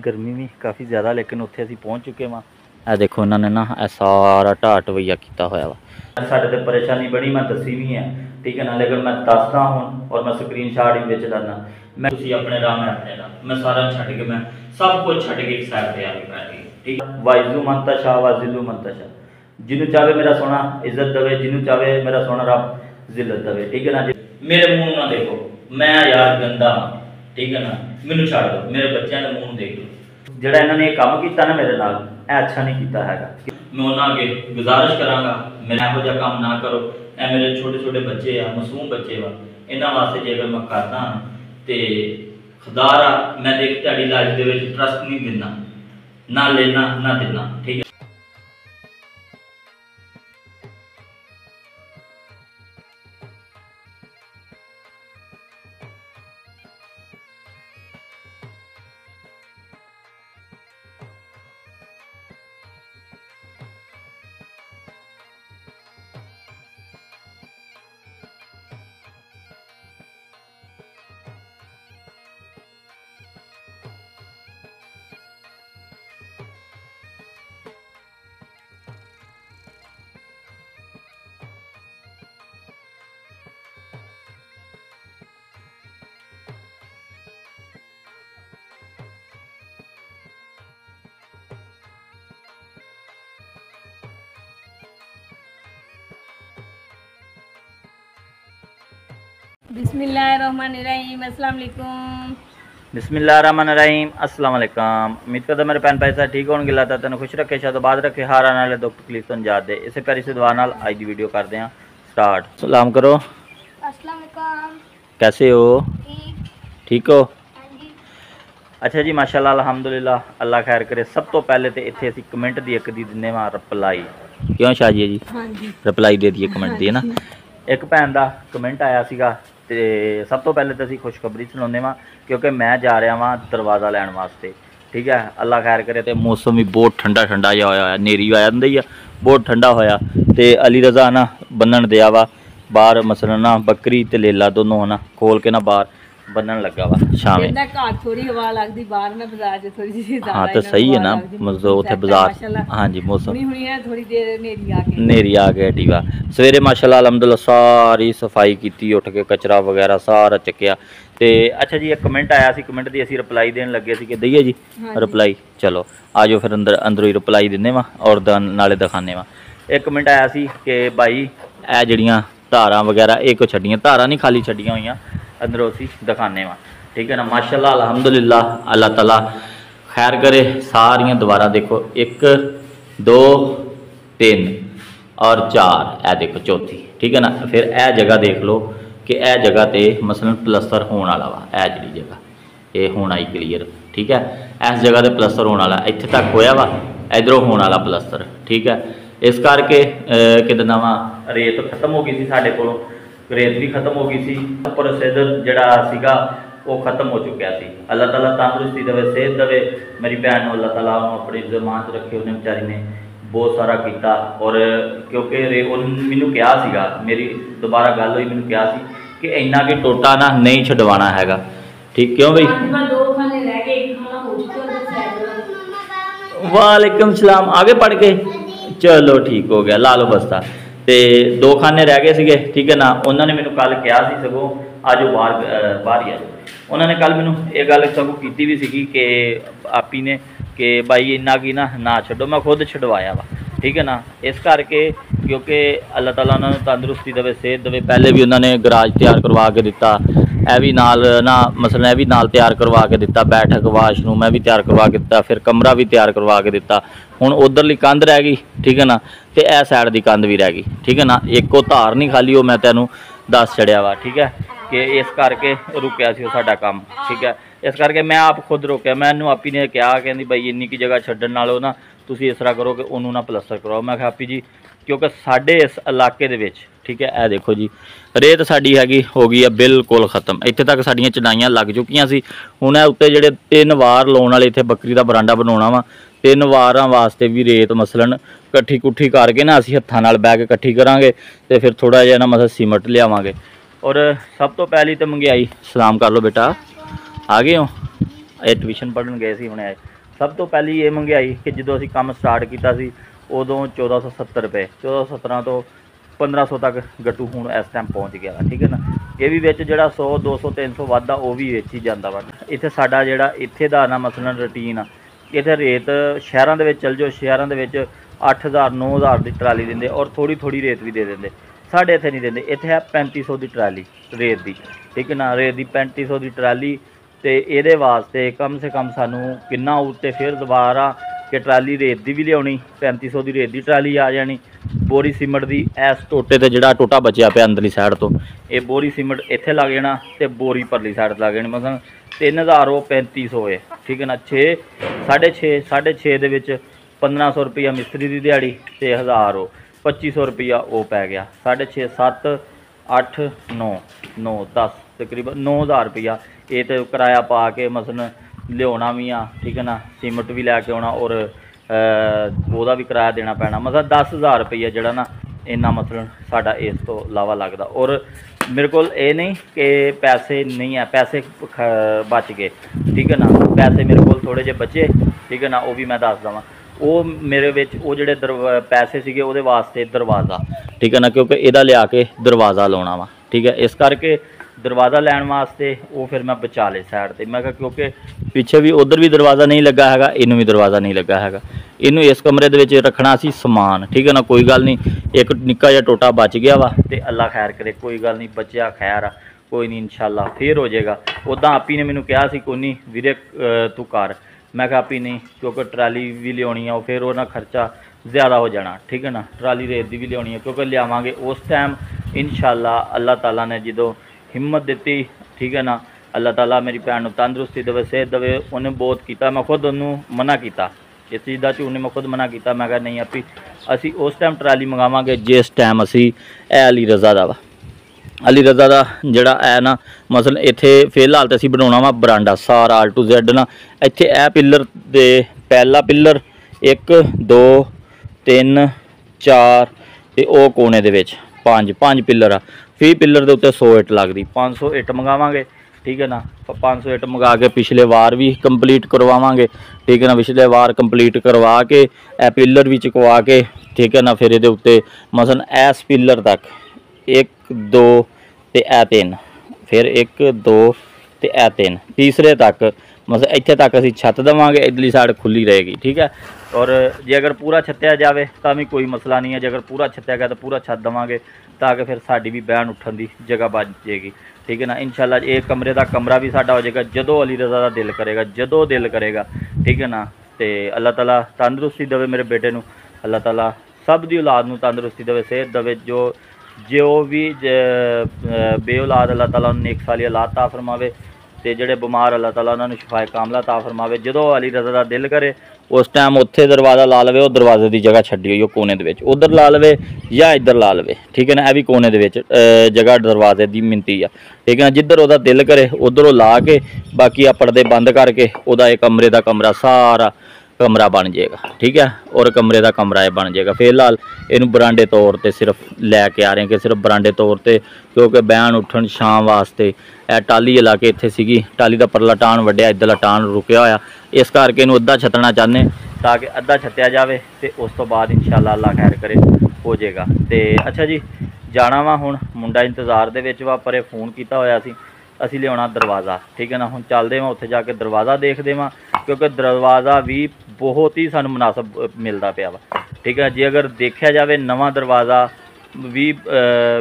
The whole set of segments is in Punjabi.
ਗਰਮੀ ਵੀ ਕਾਫੀ ਜ਼ਿਆਦਾ, ਲੇਕਿਨ ਉੱਥੇ ਅਸੀਂ ਪਹੁੰਚ ਚੁੱਕੇ ਵਾਂ। ਇਹ ਦੇਖੋ ਇਹਨਾਂ ਨੇ ਨਾ ਇਹ ਸਾਰਾ ਢਾਟ ਵਈਆ ਕੀਤਾ ਹੋਇਆ ਵਾ। ਸਾਡੇ ਤੇ ਪਰੇਸ਼ਾਨੀ ਬੜੀ, ਮੈਂ ਦੱਸੀ ਵੀ ਹੈ ਠੀਕ ਹੈ ਨਾ? ਲੇਕਿਨ ਮੈਂ ਦੱਸਦਾ ਹੁਣ ਔਰ ਮੈਂ ਸਕਰੀਨਸ਼ਾਟ ਹੀ ਵਿੱਚ ਲੈਣਾ ਮੈਂ ਤੁਸੀਂ ਆਪਣੇ ਰਾਹ ਮੈਂ ਆਪਣੇ ਰਾਹ, ਮੈਂ ਸਾਰਾ ਛੱਡ ਕੇ, ਮੈਂ ਸਭ ਕੁਝ ਛੱਡ ਕੇ ਇੱਕ ਸਾਈਡ ਤੇ ਆ ਕੇ ਬੈਠ ਗਈ ਠੀਕ ਹੈ? ਵਾਇਜ਼ੂ ਮੰਤਾ ਸ਼ਾਹ ਵਾਜ਼ਿਲੂ ਮੰਤਾ ਸ਼ਾਹ। ਜਿਹਨੂੰ ਚਾਵੇ ਮੇਰਾ ਸੋਹਣਾ ਇੱਜ਼ਤ ਦੇਵੇ, ਜਿਹਨੂੰ ਚਾਵੇ ਮੇਰਾ ਸੋਹਣਾ ਰੱਬ ਜ਼ਿਲਤ ਦੇਵੇ, ਠੀਕ ਹੈ ਨਾ ਜੀ? ਮੇਰੇ ਮੂੰਹ ਨਾ ਦੇਖੋ, ਮੈਂ ਯਾਰ ਗੰਦਾ ਹਾਂ ਠੀਕ ਹੈ ਨਾ? ਮੈਨੂੰ ਛੱਡ ਦਿਓ, ਮੇਰੇ ਬੱਚਿਆਂ ਦੇ ਮੂੰਹ ਨੂੰ ਦੇਖ ਲਓ। ਜਿਹੜਾ ਇਹਨਾਂ ਨੇ ਇਹ ਕੰਮ ਕੀਤਾ ਨਾ ਮੇਰੇ ਨਾਲ, ਇਹ ਅੱਛਾ ਨਹੀਂ ਕੀਤਾ ਹੈਗਾ। ਮੈਂ ਉਹਨਾਂ ਅੱਗੇ ਗੁਜ਼ਾਰਿਸ਼ ਕਰਾਂਗਾ ਮੈਂ ਇਹੋ ਜਿਹਾ ਕੰਮ ਨਾ ਕਰੋ। ਇਹ ਮੇਰੇ ਛੋਟੇ ਛੋਟੇ ਬੱਚੇ ਆ, ਮਾਸੂਮ ਬੱਚੇ ਵਾ। ਇਹਨਾਂ ਵਾਸਤੇ ਜੇਕਰ ਮੈਂ ਕਰਦਾ ਹਾਂ, ਤੇ ਖੁਦਾਰਾ ਮੈਂ ਦੇਖ ਤੁਹਾਡੀ ਲਾਈਫ ਦੇ ਵਿੱਚ ਟਰਸਟ ਨਹੀਂ ਦਿੰਦਾ। ਨਾ ਲੈਣਾ, ਨਾ ਦੇਣਾ, ਠੀਕ ਹੈ بسم اللہ الرحمن الرحیم السلام علیکم بسم اللہ الرحمن الرحیم السلام علیکم امید کرتا میرے پین پیسہ ٹھیک ہون گے اللہ خوش رکھے شاید بعد رکھے ہار آنے والے دکھ تکلیف تو نجات دے اسے پیاری سے دعا نال آج دی ویڈیو کر دیں سٹارٹ سلام کرو السلام علیکم کیسے ہو ٹھیک ہو اچھا جی ماشاءاللہ الحمدللہ اللہ خیر کرے سب تو پہلے تے ایتھے اسی کمنٹ دی ایک دی دینے ماں رپلائی کیوں شاہ جی جی رپلائی دے دیئے کمنٹ دی نا ایک پین دا کمنٹ آیا سیگا ਤੇ ਸਭ ਤੋਂ ਪਹਿਲੇ ਤਾਂ ਅਸੀਂ ਖੁਸ਼ਖਬਰੀ ਸੁਣਾਉਂਦੇ ਵਾਂ, ਕਿਉਂਕਿ ਮੈਂ ਜਾ ਰਿਹਾ ਵਾਂ ਦਰਵਾਜ਼ਾ ਲੈਣ ਵਾਸਤੇ, ਠੀਕ ਹੈ? ਅੱਲਾ ਖੈਰ ਕਰੇ ਤੇ ਮੌਸਮ ਵੀ ਬਹੁਤ ਠੰਡਾ ਠੰਡਾ ਜਿਹਾ ਹੋਇਆ ਹੋਇਆ ਨੇਰੀ ਆ ਜਾਂਦੀ ਆ, ਬਹੁਤ ਠੰਡਾ ਹੋਇਆ ਤੇ ਅਲੀ ਰਜ਼ਾ ਨਾ ਬੰਨਣ ਦਿਆ ਵਾ, ਬਾਹਰ ਮਸਲਨ ਨਾ ਬੱਕਰੀ ਤੇ ਲੇਲਾ ਦੋਨੋਂ ਨਾ ਖੋਲ ਕੇ ਨਾ ਬਾਹਰ ਬੰਨਣ ਲੱਗਾ ਵਾ ਸ਼ਾਮੇ। ਇਹਦਾ ਘਰ ਥੋੜੀ ਹਵਾ ਲੱਗਦੀ ਬਾਹਰ ਨਾ ਬਾਜ਼ਾਰ 'ਚ ਥੋੜੀ ਜਿਹੀ ਜ਼ਿਆਦਾ ਹਾਂ ਤਾਂ ਇਹਨਾਂ ਸਹੀ ਹੈ ਨਾ। ਮਤਲਬ ਉੱਥੇ ਬਾਜ਼ਾਰ। ਹਾਂਜੀ ਮੌਸਮ। ਹੁਣੀ ਹੁਣੀ ਹੈ ਥੋੜੀ ਦੇਰ ਨੇਰੀ ਆ ਕੇ। ਨੇਰੀ ਆ ਗਿਆ ਟੀਵਾ ਸਵੇਰੇ ਮਾਸ਼ਾਅੱਲਾ ਅਲਹਮਦੁਲਿਲਾ ਸਾਰੀ ਸਫ਼ਾਈ ਕੀਤੀ ਉੱਠ ਕੇ ਕਚਰਾ ਵਗੈਰਾ ਸਾਰਾ ਚੱਕਿਆ। ਤੇ ਅੱਛਾ ਜੀ ਇੱਕ ਕਮੈਂਟ ਆਇਆ ਸੀ ਕਮੈਂਟ ਦੀ ਅਸੀਂ ਰਿਪਲਾਈ ਦੇਣ ਲੱਗੇ ਸੀ ਕਿ ਦਈਏ ਜੀ। ਰਿਪਲਾਈ ਚਲੋ ਆਜੋ ਫਿਰ ਅੰਦਰ ਅੰਦਰੋਂ ਹੀ ਰਿਪਲਾਈ ਦਿੰਨੇ ਵਾ ਔਰ ਨਾਲੇ ਦਿਖਾਣੇ ਵਾ। ਇੱਕ ਕਮੈਂਟ ਆਇਆ ਸੀ ਕਿ ਭਾਈ ਇਹ ਜਿਹੜੀਆਂ ਧਾਰਾਂ ਵਗੈਰਾ ਇਹ ਕੋ ਛੱਡੀਆਂ ਧਾਰਾਂ ਨਹੀਂ ਖਾਲੀ ਛੱਡੀਆਂ ਹੋਈਆਂ। ਅੰਦਰੋਂ ਅਸੀਂ ਦਿਖਾਣੇ ਵਾ। ਠੀਕ ਹੈ ਨਾ? ਮਾਸ਼ਾਅੱਲਾ, ਅਲਹਮਦੁਲਿਲਾ, ਅੱਲਾਹ ਤਾਲਾ ਖੈਰ ਕਰੇ। ਸਾਰੀਆਂ ਦੁਬਾਰਾ ਦੇਖੋ 1 2 3 ਔਰ 4 ਇਹ ਦੇਖੋ, ਚੌਥੀ। ਠੀਕ ਹੈ ਨਾ? ਫਿਰ ਇਹ ਜਗ੍ਹਾ ਦੇਖ ਲਓ ਕਿ ਇਹ ਜਗ੍ਹਾ ਤੇ ਮਸਲਨ ਪਲਸਤਰ ਹੋਣ ਵਾਲਾ ਵਾ, ਇਹ ਜਿਹੜੀ ਜਗ੍ਹਾ। ਇਹ ਹੁਣ ਆਈ ਕਲੀਅਰ। ਠੀਕ ਹੈ? ਇਸ ਜਗ੍ਹਾ ਤੇ ਪਲਸਤਰ ਹੋਣ ਵਾਲਾ। ਇੱਥੇ ਤੱਕ ਹੋਇਆ ਵਾ, ਇਧਰੋਂ ਹੋਣ ਵਾਲਾ ਪਲਸਤਰ। ਠੀਕ ਹੈ? ਇਸ ਕਰਕੇ ਕਿਦਾਂ ਵਾ? ਰੇਤ ਖਤਮ ਹੋ ਗਈ ਸੀ ਸਾਡੇ ਕੋਲੋਂ। ਰੇਤ ਵੀ ਖਤਮ ਹੋ ਗਈ ਸੀ। ਪ੍ਰੋਸੀਜਰ ਜਿਹੜਾ ਸੀਗਾ ਉਹ ਖਤਮ ਹੋ ਚੁੱਕਿਆ ਸੀ। ਅੱਲਾਹ ਤਾਲਾ ਤੰਦਰੁਸਤੀ ਦੇਵੇ ਸਿਹਤ ਦੇਵੇ। ਮੇਰੀ ਭੈਣ ਨੂੰ ਅੱਲਾਹ ਤਾਲਾ ਉਹਨੂੰ ਆਪਣੀ ਜ਼ਮਾਨ 'ਚ ਰੱਖੇ ਉਹਨੇ ਵਿਚਾਰੀ ਨੇ ਬਹੁਤ ਸਾਰਾ ਕੀਤਾ। ਔਰ ਕਿਉਂਕਿ ਰੇ ਉਹਨੇ ਮੈਨੂੰ ਕਿਹਾ ਸੀਗਾ ਮੇਰੀ ਦੁਬਾਰਾ ਗੱਲ ਹੋਈ ਮੈਨੂੰ ਕਿਹਾ ਸੀ ਕਿ ਇੰਨਾ ਕਿ ਟੋਟਾ ਨਾ ਨਹੀਂ ਛਡਵਾਣਾ ਹੈਗਾ। ਠੀਕ ਕਿਉਂ ਬਈ? ਅੱਜ ਮੈਂ ਦੋ ਖਾਣੇ ਰਹਿ ਗਏ ਇੱਕ ਖਾਣਾ ਹੋ ਚੁੱਕਿਆ ਉਹਦੇ ਸਾਈਡ ਤੇ ਦੋ ਖਾਨੇ ਰਹਿ ਗਏ ਸੀਗੇ, ਠੀਕ ਹੈ ਨਾ? ਉਹਨਾਂ ਨੇ ਮੈਨੂੰ ਕੱਲ ਕਿਹਾ ਸੀ, ਸਗੋਂ ਆਜੋ ਬਾਹਰ ਬਾਹਰ ਹੀ ਆਜੋ ਉਹਨਾਂ ਨੇ ਕੱਲ ਮੈਨੂੰ ਇਹ ਗੱਲ ਸਗੋਂ ਕੀਤੀ ਵੀ ਸੀਗੀ ਕਿ ਆਪੀ ਨੇ ਕਿ ਬਾਈ ਇੰਨਾ ਕੀ ਨਾ ਨਾ ਛੱਡੋ, ਮੈਂ ਖੁਦ ਛਡਵਾਇਆ ਵਾ। ਠੀਕ ਹੈ ਨਾ? ਇਸ ਕਰਕੇ ਕਿਉਂਕਿ ਅੱਲਾਹ ਤਾਲਾ ਉਹਨਾਂ ਨੂੰ ਤੰਦਰੁਸਤੀ ਦੇਵੇ, ਸਿਹਤ ਦੇਵੇ, ਪਹਿਲੇ ਵੀ ਉਹਨਾਂ ਨੇ ਗਰਾਜ ਤਿਆਰ ਕਰਵਾ ਕੇ ਦਿੱਤਾ। ਇਹ ਵੀ ਨਾਲ ਨਾ, ਮਸਲਾ ਇਹ ਵੀ ਨਾਲ ਤਿਆਰ ਕਰਵਾ ਕੇ ਦਿੱਤਾ, ਬੈਠਕ, ਵਾਸ਼ਰੂਮ ਮੈਂ ਵੀ ਤਿਆਰ ਕਰਵਾ ਕੇ ਦਿੱਤਾ, ਫਿਰ ਕਮਰਾ ਵੀ ਤਿਆਰ ਕਰਵਾ ਕੇ ਦਿੱਤਾ। ਹੁਣ ਉਧਰਲੀ ਕੰਧ ਰਹਿ ਗਈ, ਠੀਕ ਹੈ ਨਾ? ਤੇ ਇਹ ਸਾਈਡ ਦੀ ਕੰਧ ਵੀ ਰਹਿ ਗਈ, ਠੀਕ ਹੈ ਨਾ? ਇੱਕੋ ਧਾਰ ਨਹੀਂ ਖਾਲੀ, ਉਹ ਮੈਂ ਤੈਨੂੰ ਦੱਸ ਛੜਿਆ ਵਾ, ਠੀਕ ਹੈ? ਕਿ ਇਸ ਕਰਕੇ ਰੁਕਿਆ ਸੀ ਉਹ ਸਾਡਾ ਕੰਮ, ਠੀਕ ਹੈ? ਇਸ ਕਰਕੇ ਮੈਂ ਆਪ ਖੁਦ ਰੋਕਿਆ ਮੈਨੂੰ ਆਪੀ ਨੇ ਕਿਹਾ, ਕਹਿੰਦੀ ਬਈ ਇੰਨੀ ਕੀ ਜਗ੍ਹਾ ਛੱਡਣ ਨਾਲੋਂ ਨਾ ਤੁਸੀਂ ਇਸ ਤਰ੍ਹਾਂ ਕਰੋ ਕਿ ਉਹਨੂੰ ਨਾ ਪਲਸਟਰ ਕਰਾਓ। ਮੈਂ ਕਿਹਾ ਆਪੀ ਜੀ, ਕਿਉਂਕਿ ਸਾਡੇ ਇਸ ਇਲਾਕੇ ਦੇ ਵਿੱਚ, ਠੀਕ ਹੈ, ਇਹ ਦੇਖੋ ਜੀ, ਰੇਤ ਸਾਡੀ ਹੈਗੀ ਹੋ ਗਈ ਆ ਬਿਲਕੁਲ ਖਤਮ। ਇੱਥੇ ਤੱਕ ਸਾਡੀਆਂ ਚੜਾਈਆਂ ਲੱਗ ਚੁੱਕੀਆਂ ਸੀ। ਹੁਣ ਇਹ ਉੱਤੇ ਜਿਹੜੇ ਤਿੰਨ ਵਾਰ ਲਾਉਣ ਵਾਲੇ ਇੱਥੇ ਬੱਕਰੀ ਦਾ ਬਰਾਂਡਾ ਬਣਾਉਣਾ ਵਾ, ਤਿੰਨ ਵਾਰਾਂ ਵਾਸਤੇ ਵੀ ਰੇਤ ਮਸਲਣ ਇਕੱਠੀ ਕੁੱਠੀ ਕਰਕੇ ਨਾ ਅਸੀਂ ਹੱਥਾਂ ਨਾਲ ਬੈਗ ਇਕੱਠੀ ਕਰਾਂਗੇ ਤੇ ਫਿਰ ਥੋੜਾ ਜਿਹਾ ਨਾ ਮਸਲ ਸੀਮਟ ਲਿਆਵਾਂਗੇ। ਔਰ ਸਭ ਤੋਂ ਪਹਿਲੀ ਤੇ ਮੰਗਿਆਈ, ਸਲਾਮ ਕਰ ਲਓ ਬੇਟਾ। ਆ ਗਏ ਹੋ? ਇਹ ਟਿਊਸ਼ਨ ਪੜ੍ਹਨ ਗਏ ਸੀ ਹੁਣੇ ਆਏ। ਸਭ ਤੋਂ ਪਹਿਲੀ ਇਹ ਮੰਗਾਈ ਕਿ ਜਦੋਂ ਅਸੀਂ ਕੰਮ ਸਟਾਰਟ ਕੀਤਾ ਸੀ ਉਦੋਂ 1470 ਰੁਪਏ। 1417 ਤੋਂ 1500 ਤੱਕ ਗੱਟੂ ਹੁਣ ਇਸ ਟਾਈਮ ਪਹੁੰਚ ਗਿਆ ਵਾ, ਠੀਕ ਹੈ ਨਾ? ਇਹ ਵੀ ਵਿੱਚ ਜਿਹੜਾ 100 200 300 ਵਾਧਾ ਉਹ ਵੀ ਵਿੱਚ ਹੀ ਜਾਂਦਾ ਵਾ। ਇੱਥੇ ਸਾਡਾ ਜਿਹੜਾ ਇੱਥੇ ਦਾ ਨਾ ਮਸਲਨ ਰੁਟੀਨ ਆ। ਇੱਥੇ ਰੇਤ ਸ਼ਹਿਰਾਂ ਦੇ ਵਿੱਚ ਚਲ ਜਾਓ ਸ਼ਹਿਰਾਂ ਦੇ ਵਿੱਚ 8000 9000 ਦੀ ਟਰਾਲੀ ਦਿੰਦੇ ਔਰ ਥੋੜੀ ਥੋੜੀ ਰੇਤ ਵੀ ਦੇ ਦਿੰਦੇ। ਸਾਡੇ ਇੱਥੇ ਨਹੀਂ ਦਿੰਦੇ ਇੱਥੇ ਹੈ 3500 ਦੀ ਟਰਾਲੀ ਰੇਤ ਦੀ ਠੀਕ ਹੈ ਨਾ? ਰੇਤ ਦੀ 3500 ਦੀ ਟਰਾਲੀ ਤੇ ਇਹਦੇ ਵਾਸਤੇ ਕਮ ਸੇ ਕਮ ਸਾਨੂੰ ਕਿੰਨਾ ਉੱਤੇ ਫਿਰ ਦੁਬਾਰਾ ਕਿ ਟਰਾਲੀ ਰੇਤ ਦੀ ਵੀ ਲਿਆਉਣੀ 3500 ਦੀ ਰੇਤ ਦੀ ਟਰਾਲੀ ਆ ਜਾਣੀ। ਬੋਰੀ ਸੀਮਟ ਦੀ ਇਸ ਟੋਟੇ ਤੇ ਜਿਹੜਾ ਟੋਟਾ ਬਚਿਆ ਪਿਆ ਅੰਦਰਲੀ ਸਾਈਡ ਤੋਂ, ਇਹ ਬੋਰੀ ਸੀਮਟ ਇੱਥੇ ਲੱਗ ਜਾਣਾ ਤੇ ਬੋਰੀ ਪਰਲੀ ਸਾਈਡ ਲੱਗ ਜਾਣੀ। ਮਸਾਂ 3000 ਉਹ 3500 ਹੈ ਠੀਕ ਹੈ ਨਾ? 6 6.5 6.5 ਦੇ ਵਿੱਚ 1500 ਰੁਪਈਆ ਮਿਸਤਰੀ ਦੀ ਦਿਹਾੜੀ ਤੇ 1000 ਉਹ 2500 ਰੁਪਈਆ ਉਹ ਪੈ ਗਿਆ। 6.5 7 8 9 9 10 ਤਕਰੀਬਨ 9000 ਰੁਪਈਆ ਇਹ ਤੇ ਕਿਰਾਇਆ ਪਾ ਕੇ ਮਸਨ ਲਿਆਉਣਾ ਵੀ ਆ, ਠੀਕ ਹੈ ਨਾ? ਸੀਮਟ ਵੀ ਲੈ ਕੇ ਆਉਣਾ ਔਰ ਉਹਦਾ ਵੀ ਕਿਰਾਇਆ ਦੇਣਾ ਪੈਣਾ। ਮਤਲਬ 10000 ਰੁਪਈਆ ਜਿਹੜਾ ਨਾ, ਇੰਨਾ ਮਸਲਨ ਸਾਡਾ ਇਸ ਤੋਂ ਇਲਾਵਾ ਲੱਗਦਾ। ਔਰ ਮੇਰੇ ਕੋਲ ਇਹ ਨਹੀਂ ਕਿ ਪੈਸੇ ਨਹੀਂ ਆ, ਪੈਸੇ ਬਚ ਗਏ, ਠੀਕ ਹੈ ਨਾ? ਪੈਸੇ ਮੇਰੇ ਕੋਲ ਥੋੜੇ ਜਿਹੇ ਬਚੇ, ਠੀਕ ਹੈ ਨਾ? ਉਹ ਵੀ ਮੈਂ ਦੱਸ ਦਵਾਂ। ਉਹ ਮੇਰੇ ਵਿੱਚ, ਉਹ ਜਿਹੜੇ ਦਰਵਾ- ਪੈਸੇ ਸੀਗੇ ਉਹਦੇ ਵਾਸਤੇ ਦਰਵਾਜ਼ਾ, ਠੀਕ ਹੈ ਨਾ? ਕਿਉਂਕਿ ਇਹਦਾ ਲਿਆ ਕੇ ਦਰਵਾਜ਼ਾ ਲਾਉਣਾ ਵਾ, ਠੀਕ ਹੈ? ਇਸ ਕਰਕੇ ਦਰਵਾਜ਼ਾ ਲੈਣ ਵਾਸਤੇ, ਉਹ ਫਿਰ ਮੈਂ ਬਚਾ ਲਏ ਸਾਈਡ ਤੇ। ਮੈਂ ਕਿਹਾ ਕਿਉਂਕਿ ਪਿੱਛੇ ਵੀ ਉਧਰ ਵੀ ਦਰਵਾਜ਼ਾ ਨਹੀਂ ਲੱਗਾ ਹੈਗਾ, ਇਹਨੂੰ ਵੀ ਦਰਵਾਜ਼ਾ ਨਹੀਂ ਲੱਗਾ ਹੈਗਾ। ਇਹਨੂੰ ਇਸ ਕਮਰੇ ਦੇ ਵਿੱਚ ਰੱਖਣਾ ਸੀ ਸਮਾਨ, ਠੀਕ ਹੈ ਨਾ, ਕੋਈ ਗੱਲ ਨਹੀਂ। ਇੱਕ ਨਿੱਕਾ ਜਿਹਾ ਟੋਟਾ ਬਚ ਗਿਆ ਵਾ ਤੇ ਅੱਲਾ ਖੈਰ ਕਰੇ, ਕੋਈ ਗੱਲ ਨਹੀਂ, ਬਚਿਆ ਖੈਰ ਆ, ਕੋਈ ਨਹੀਂ ਇਨਸ਼ਾਅੱਲਾ ਫੇਰ ਹੋ ਜਾਏਗਾ। ਉਦਾਂ ਆਪੀ ਨੇ ਮੈਨੂੰ ਕਿਹਾ ਸੀ, ਕੋਈ ਨਹੀਂ ਵੀਰੇ ਤੂੰ ਕਰ ਮੈਂ ਕਿਹਾ ਆਪੀ ਨਹੀਂ, ਕਿਉਂਕਿ ਟਰਾਲੀ ਵੀ ਲਿਆਉਣੀ ਆ, ਉਹ ਫਿਰ ਉਹਨਾਂ ਖਰਚਾ ਜ਼ਿਆਦਾ ਹੋ ਜਾਣਾ, ਠੀਕ ਹੈ ਨਾ। ਟਰਾਲੀ ਰੇਤ ਦੀ ਵੀ ਲਿਆਉਣੀ ਹੈ ਕਿਉਂਕਿ ਲਿਆਵਾਂਗੇ ਉਸ ਟਾਈਮ ਇਨਸ਼ਾਅੱਲਾ ਅੱਲਾਹ ਤਾਲਾ ਨੇ ਜਦੋਂ ਹਿੰਮਤ ਦਿੱਤੀ, ਠੀਕ ਹੈ ਨਾ? ਅੱਲਾਹ ਤਾਲਾ ਮੇਰੀ ਭੈਣ ਨੂੰ ਤੰਦਰੁਸਤੀ ਦੇਵੇ, ਸਿਹਤ ਦੇਵੇ। ਉਹਨੇ ਬਹੁਤ ਕੀਤਾ, ਮੈਂ ਖੁਦ ਉਹਨੂੰ ਮਨਾ ਕੀਤਾ। ਇਸ ਚੀਜ਼ ਦਾ ਝੂਠ ਨਹੀਂ, ਮੈਂ ਖੁਦ ਮਨਾ ਕੀਤਾ। ਮੈਂ ਕਿਹਾ, ਨਹੀਂ ਆਪੀ, ਅਸੀਂ ਉਸ ਟਾਈਮ ਟਰਾਲੀ ਮੰਗਾਵਾਂਗੇ, ਜਿਸ ਟਾਈਮ ਅਸੀਂ ਇਹ ਅਲੀ ਰਜ਼ਾ ਦਾ ਵਾ। ਅਲੀ ਰਜ਼ਾ ਦਾ ਜਿਹੜਾ ਹੈ ਨਾ, ਮਸਲ ਇੱਥੇ ਫਿਲਹਾਲ ਤੇ ਅਸੀਂ ਬਣਾਉਣਾ ਵਾ ਬਰਾਂਡਾ, ਸਾਰਾ, ਆਲ ਟੂ ਜ਼ੈਡ ਨਾ। ਇੱਥੇ ਇਹ ਪਿੱਲਰ ਦੇ ਪਹਿਲਾ ਪਿੱਲਰ 1 2 3 4 ਤੇ ਉਹ ਕੋਨੇ ਦੇ ਵਿੱਚ ਪੰਜ ਪੰਜ ਪਿੱਲਰ ਆ। ਫੀ ਪਿੱਲਰ ਦੇ ਉੱਤੇ 100 ਇੱਟ ਲੱਗਦੀ 500 ਇੱਟ ਮੰਗਾਵਾਂਗੇ, ਠੀਕ ਹੈ ਨਾ? ਪ- 500 ਇੱਟ ਮੰਗਾ ਕੇ ਪਿਛਲੇ ਵਾਰ ਵੀ ਕੰਪਲੀਟ ਕਰਵਾਵਾਂਗੇ, ਠੀਕ ਹੈ ਨਾ? ਪਿਛਲੇ ਵਾਰ ਕੰਪਲੀਟ ਕਰਵਾ ਕੇ, ਇਹ ਪਿੱਲਰ ਵੀ ਚੁਕਵਾ ਕੇ, ਠੀਕ ਹੈ ਨਾ? ਫਿਰ ਇਹਦੇ ਉੱਤੇ ਮਸਨ ਐਸ ਪਿੱਲਰ ਤੱਕ 1 2 ਤੇ ਇਹ ਤਿੰਨ, ਫਿਰ 1 2 ਤੇ ਇਹ ਤਿੰਨ। ਤੀਸਰੇ ਤੱਕ ਮਤਲਬ ਇੱਥੇ ਤੱਕ ਅਸੀਂ ਛੱਤ ਦੇਵਾਂਗੇ ਇਡਲੀ ਸਾਈਡ ਖੁੱਲੀ ਰਹੇਗੀ, ਠੀਕ ਹੈ? ਔਰ ਜੇ ਅਗਰ ਪੂਰਾ ਛੱਤਿਆ ਜਾਵੇ ਤਾਂ ਵੀ ਕੋਈ ਮਸਲਾ ਨਹੀਂ ਹੈ। ਜੇ ਅਗਰ ਪੂਰਾ ਛੱਤਿਆ ਗਿਆ ਤਾਂ ਪੂਰਾ ਛੱਤ ਦੇਵਾਂਗੇ ਤਾਂ ਕਿ ਫਿਰ ਸਾਡੀ ਵੀ ਬਹਿਣ ਉੱਠਣ ਦੀ ਜਗ੍ਹਾ ਬਚ ਜਾਏਗੀ। ਠੀਕ ਹੈ ਨਾ? ਇਨਸ਼ਾਅੱਲਾ ਇਹ ਕਮਰੇ ਦਾ ਕਮਰਾ ਵੀ ਸਾਡਾ ਹੋ ਜਾਏਗਾ, ਜਦੋਂ ਅਲੀ ਰਜ਼ਾ ਦਾ ਦਿਲ ਕਰੇਗਾ, ਜਦੋਂ ਦਿਲ ਕਰੇਗਾ। ਠੀਕ ਹੈ ਨਾ? ਤੇ ਅੱਲਾਹ ਤਾਲਾ ਤੰਦਰੁਸਤੀ ਦੇਵੇ ਮੇਰੇ ਬੇਟੇ ਨੂੰ। ਅੱਲਾਹ ਤਾਲਾ ਸਭ ਦੀ ਔਲਾਦ ਨੂੰ ਤੰਦਰੁਸਤੀ ਦੇਵੇ, ਸਿਹਤ ਦੇਵੇ। ਜੋ ਜੋ ਵੀ, ਜ- ਅਹ, ਬੇਔਲਾਦ ਅੱਲਾਹ ਤਾਲਾ ਨੂੰ ਨੇਕ ਸਾਲੀ ਔਲਾਦ ਤਾ ਫਰਮਾਵੇ ਤੇ ਜਿਹੜੇ ਬਿਮਾਰ ਅੱਲਾਹ ਤਾਲਾ ਉਹਨਾਂ ਨੂੰ ਸ਼ਿਫਾਏ ਕਾਮਲਾ ਤਾ ਫਰਮਾਵੇ, ਜਦੋਂ ਅਲੀ ਰਜ਼ਾ ਦਾ ਦਿਲ ਕਰੇ ਉਸ ਟਾਈਮ ਉੱਥੇ ਦਰਵਾਜ਼ਾ ਲਾ ਲਵੇ, ਉਹ ਦਰਵਾਜ਼ੇ ਦੀ ਜਗ੍ਹਾ ਛੱਡੀ ਹੋਈ, ਉਹ ਕੋਨੇ ਦੇ ਵਿੱਚ। ਉਧਰ ਲਾ ਲਵੇ ਜਾਂ ਇੱਧਰ ਲਾ ਲਵੇ, ਠੀਕ ਹੈ ਨਾ? ਇਹ ਵੀ ਕੋਨੇ ਦੇ ਵਿੱਚ ਜਗ੍ਹਾ ਦਰਵਾਜ਼ੇ ਦੀ ਮਿੰਤੀ ਆ। ਠੀਕ ਹੈ ਨਾ? ਜਿੱਧਰ ਉਹਦਾ ਦਿਲ ਕਰੇ, ਉਧਰੋਂ ਲਾ ਕੇ, ਬਾਕੀ ਆ ਪਰਦੇ ਬੰਦ ਕਰਕੇ, ਉਹਦਾ ਇਹ ਕਮਰੇ ਦਾ ਕਮਰਾ ਸਾਰਾ ਕਮਰਾ ਬਣ ਜਾਏਗਾ, ਠੀਕ ਹੈ? ਔਰ ਕਮਰੇ ਦਾ ਕਮਰਾ ਇਹ ਬਣ ਜਾਏਗਾ। ਫਿਲਹਾਲ ਇਹਨੂੰ ਬਰਾਂਡੇ ਤੌਰ ਤੇ ਸਿਰਫ ਲੈ ਕੇ ਆ ਰਹੇ ਹਾਂ ਕਿ ਸਿਰਫ ਬਰਾਂਡੇ ਤੌਰ ਤੇ, ਕਿਉਂਕਿ ਬਹਿਣ, ਉੱਠਣ, ਸ਼ਾਮ ਵਾਸਤੇ ਇਹ ਟਾਲੀ ਕੇ ਇੱਥੇ ਸੀਗੀ। ਟਾਲੀ ਦਾ ਪਰਲਾ ਟਾਣ ਵੱਡਿਆ, ਇੱਧਰਲਾ ਟਾਣ ਰੁਕਿਆ ਹੋਇਆ। ਇਸ ਕਰਕੇ ਇਹਨੂੰ ਅੱਧਾ ਛੱਤਣਾ ਚਾਹੁੰਦੇ ਤਾਂ ਕਿ ਅੱਧਾ ਛੱਤਿਆ ਜਾਵੇ ਤੇ ਉਸ ਤੋਂ ਬਾਅਦ ਇਨਸ਼ਾਅੱਲਾ ਅੱਲਾ ਖੈਰ ਕਰੇ, ਹੋ ਜਾਏਗਾ। ਤੇ ਅੱਛਾ ਜੀ, ਜਾਣਾ ਵਾ ਹੁਣ, ਮੁੰਡਾ ਇੰਤਜ਼ਾਰ ਦੇ ਵਿੱਚ ਵਾ, ਪਰੇ ਫੋਨ ਕੀਤਾ ਹੋਇਆ ਸੀ। ਅਸੀਂ ਲਿਆਉਣਾ ਦਰਵਾਜ਼ਾ। ਠੀਕ ਹੈ ਨਾ? ਹੁਣ ਚੱਲਦੇ ਵਾਂ ਉੱਥੇ ਜਾ ਕੇ ਦਰਵਾਜ਼ਾ ਦੇਖਦੇ ਵਾਂ ਕਿਉਂਕਿ ਦਰਵਾਜ਼ਾ ਵੀ ਬਹੁਤ ਹੀ ਸਾਨੂੰ ਮੁਨਾਸਬ ਮਿਲਦਾ ਪਿਆ ਵਾ। ਠੀਕ ਹੈ, ਜੇ ਅਗਰ ਦੇਖਿਆ ਜਾਵੇ ਨਵਾਂ ਦਰਵਾਜ਼ਾ 20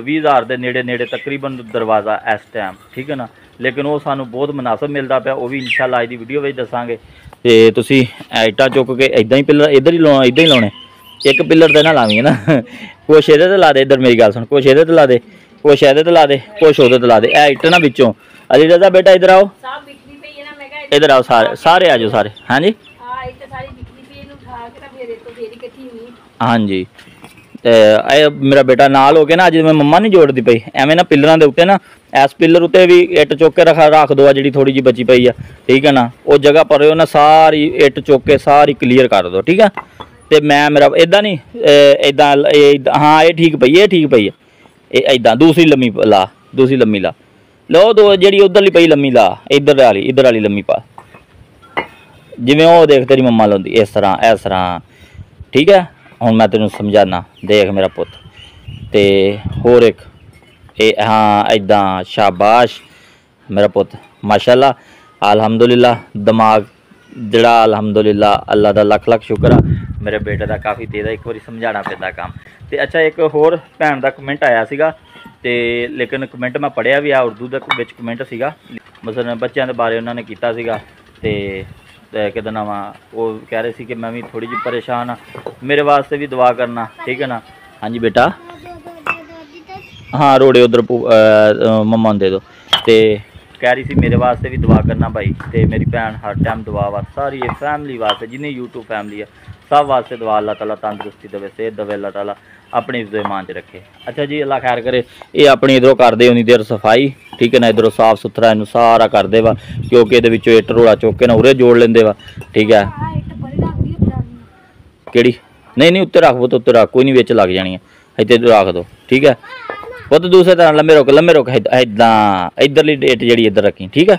20000 ਦੇ ਨੇੜੇ ਨੇੜੇ ਤਕਰੀਬਨ ਦਰਵਾਜ਼ਾ ਇਸ ਟਾਈਮ ਠੀਕ ਹੈ ਨਾ? ਲੇਕਿਨ ਉਹ ਸਾਨੂੰ ਬਹੁਤ ਮੁਨਾਸਬ ਮਿਲਦਾ ਪਿਆ, ਉਹ ਵੀ ਇਨਸ਼ਾਅੱਲਾ ਅੱਜ ਦੀ ਵੀਡੀਓ ਵਿੱਚ ਦੱਸਾਂਗੇ। ਤੇ ਤੁਸੀਂ ਐਟਾ ਚੁੱਕ ਕੇ ਇਦਾਂ ਹੀ ਪਿੱਲਰ, ਇੱਧਰ ਹੀ ਲਾਉਣਾ ਇਦਾਂ ਹੀ ਲਾਉਣੇ। ਇੱਕ ਪਿੱਲਰ ਤੇ ਨਾ ਲਾਵੀਂ ਨਾ? ਕੁਛ ਇਹਦੇ ਤੇ ਲਾ ਦੇ, ਇੱਧਰ ਮੇਰੀ ਗੱਲ ਸੁਣ, ਕੁਛ ਇਹਦੇ ਤੇ ਲਾ ਦੇ। ਕੁਛ ਇਹਦੇ ਤੇ ਲਾ ਦੇ ਕੁਛ ਉਹਦੇ ਤੇ ਲਾ ਦੇ ਇਹ ਇੱਟ ਨਾ ਵਿੱਚੋਂ। ਅਲੀ ਰਜ਼ਾ ਬੇਟਾ ਇੱਧਰ ਆਓ। ਸਾਹ ਬਿਕਦੀ ਪਈ ਹੈ ਨਾ ਮੈਂ ਕਿਹਾ ਇੱਧਰ ਆਓ ਸਾਰੇ ਸਾਰੇ ਆ ਜਾਓ ਸਾਰੇ ਹਾਂਜੀ? ਆ ਇੱਥੇ ਸਾਰੀ ਬਿਕਦੀ ਪਈ ਇਹਨੂੰ ਉਠਾ ਕੇ ਤਾਂ ਫਿਰ ਇਹ ਮੇਰਾ ਬੇਟਾ ਨਾਲ ਹੋ ਕੇ ਨਾ ਅੱਜ ਮੈਂ ਮੰਮਾ ਨਹੀਂ ਜੋੜਦੀ ਪਈ ਐਵੇਂ ਨਾ ਪਿੱਲਰਾਂ ਦੇ ਉੱਤੇ ਨਾ ਐਸ ਪਿੱਲਰ ਉੱਤੇ ਵੀ ਇੱਟ ਚੁੱਕ ਕੇ ਰੱਖ ਰੱਖ ਦੋ ਆ ਜਿਹੜੀ ਥੋੜੀ ਜੀ ਬਚੀ ਪਈ ਆ ਠੀਕ ਹੈ ਨਾ? ਉਹ ਜਗ੍ਹਾ ਪਰ ਉਹ ਨਾ ਸਾਰੀ ਇੱਟ ਚੁੱਕ ਕੇ ਸਾਰੀ ਕਲੀਅਰ ਕਰ ਦੋ ਠੀਕ ਆ? ਤੇ ਮੈਂ ਮੇਰਾ ਇਦਾਂ ਨਹੀਂ ਇਦਾਂ ਹਾਂ ਇਹ ਠੀਕ ਪਈ ਇਹ ਠੀਕ ਪਈ ਆ। ਇਹ ਇਦਾਂ ਦੂਸਰੀ ਲੰਮੀ ਲਾ, ਦੂਸਰੀ ਲੰਮੀ ਲਾ। ਲਓ ਦੋ, ਜਿਹੜੀ ਉਧਰਲੀ ਪਈ ਲੰਮੀ ਲਾ, ਇੱਧਰ ਵਾਲੀ ਇੱਧਰ ਵਾਲੀ ਲੰਮੀ ਪਾ। ਜਿਵੇਂ ਉਹ ਦੇਖ ਤੇਰੀ ਮੰਮਾ ਲਾਉਂਦੀ, ਇਸ ਤਰ੍ਹਾਂ ਇਸ ਤਰ੍ਹਾਂ। ਠੀਕ ਹੈ? ਹੁਣ ਮੈਂ ਤੈਨੂੰ ਸਮਝਾਣਾ ਦੇਖ ਮੇਰਾ ਪੁੱਤ। ਤੇ ਹੋਰ ਇੱਕ, ਇਹ, ਹਾਂ ਐਦਾਂ ਸ਼ਾਬਾਸ਼, ਮੇਰਾ ਪੁੱਤ। ਮਾਸ਼ਾਅੱਲਾ, ਅਲਹਮਦੁਲਿਲਾ, ਦਿਮਾਗ ਜਿਹੜਾ, ਅਲਹਮਦੁਲਿਲਾ ਅੱਲਾ ਦਾ ਲੱਖ ਲੱਖ ਸ਼ੁਕਰ ਆ। ਮੇਰੇ ਬੇਟੇ ਦਾ ਕਾਫੀ ਤੇਜ਼ ਆ, ਇੱਕ ਵਾਰੀ ਸਮਝਾਉਣਾ ਪੈਂਦਾ ਕੰਮ। ਤੇ ਅੱਛਾ ਇੱਕ ਹੋਰ ਭੈਣ ਦਾ ਕਮੈਂਟ ਆਇਆ ਸੀਗਾ ਤੇ ਲੇਕਿਨ ਕਮੈਂਟ ਮੈਂ ਪੜਿਆ ਵੀ ਆ ਉਰਦੂ ਦਾ ਵਿੱਚ ਕਮੈਂਟ ਸੀਗਾ। ਮਸਲਨ ਬੱਚਿਆਂ ਦੇ ਬਾਰੇ ਉਹਨਾਂ ਨੇ ਕੀਤਾ ਸੀਗਾ ਤੇ ਨਾਮ ਆ ਉਹ ਕਹਿ ਰਹੇ ਸੀ ਕਿ ਮੈਂ ਵੀ ਥੋੜੀ ਜਿਹੀ ਪਰੇਸ਼ਾਨ ਆ ਮੇਰੇ ਵਾਸਤੇ ਵੀ ਦੁਆ ਕਰਨਾ ਠੀਕ ਹੈ ਨਾ? ਹਾਂਜੀ ਬੇਟਾ? ਹਾਂ ਰੋੜੇ ਉਧਰ ਮੰਮਾ ਦੇ ਦਿਓ ਤੇ ਕਹਿ ਰਹੀ ਸੀ ਮੇਰੇ ਵਾਸਤੇ ਵੀ ਦੁਆ ਕਰਨਾ ਭਾਈ ਤੇ ਮੇਰੀ ਭੈਣ ਹਰ ਟਾਈਮ ਦੁਆ ਵਾ ਸਾਰੀ ਇਹ ਫੈਮਿਲੀ ਵਾਸਤੇ ਜਿੰਨੀ YouTube ਫੈਮਿਲੀ ਆ ਸਭ ਵਾਸਤੇ ਦੁਆ ਅੱਲਾਹ ਤਾਲਾ ਤੰਦਰੁਸਤੀ ਦੇਵੇ ਸਿਹਤ ਦੇਵੇ ਅੱਲਾਹ ਤਾਲਾ ਆਪਣੀ ਦੇ ਇਮਾਨ 'ਚ ਰੱਖੇ। ਅੱਛਾ ਜੀ ਅੱਲਾਹ ਖੈਰ ਕਰੇ ਇਹ ਆਪਣੀ ਇਧਰੋਂ ਕਰਦੇ ਉਨੀ ਦੇਰ ਸਫ਼ਾਈ ਠੀਕ ਹੈ ਨਾ ਇਧਰੋਂ ਸਾਫ਼ ਸੁਥਰਾ ਇਹਨੂੰ ਸਾਰਾ ਕਰਦੇ ਵਾ ਕਿਉਂਕਿ ਇਹਦੇ ਵਿੱਚੋਂ ਇੱਟ ਰੋੜਾ ਚੁੱਕ ਕੇ ਨਾ ਉਰੇ ਜੋੜ ਲੈਂਦੇ ਵਾ ਠੀਕ ਹੈ। ਕਿਹੜੀ? ਨਹੀਂ ਨਹੀਂ ਉੱਤੇ ਰੱਖ ਪੁੱਤ ਉੱਤੇ ਰੱਖ ਕੋਈ ਨਹੀਂ ਵਿੱਚ ਲੱਗ ਜਾਣੀ ਹੈ ਇੱਥੇ ਰੱਖ ਦੋ ਠੀਕ ਹੈ। ਪੁੱਤ ਦੂਸਰੇ ਤਰ੍ਹਾਂ ਲੰਮੇ ਰੁਕ ਲੰਮੇ ਰੁਕ ਇਦਾਂ ਇਧਰਲੀ ਡੇਟ ਜਿਹੜੀ ਇੱਧਰ ਰੱਖੀ ਠੀਕ ਹੈ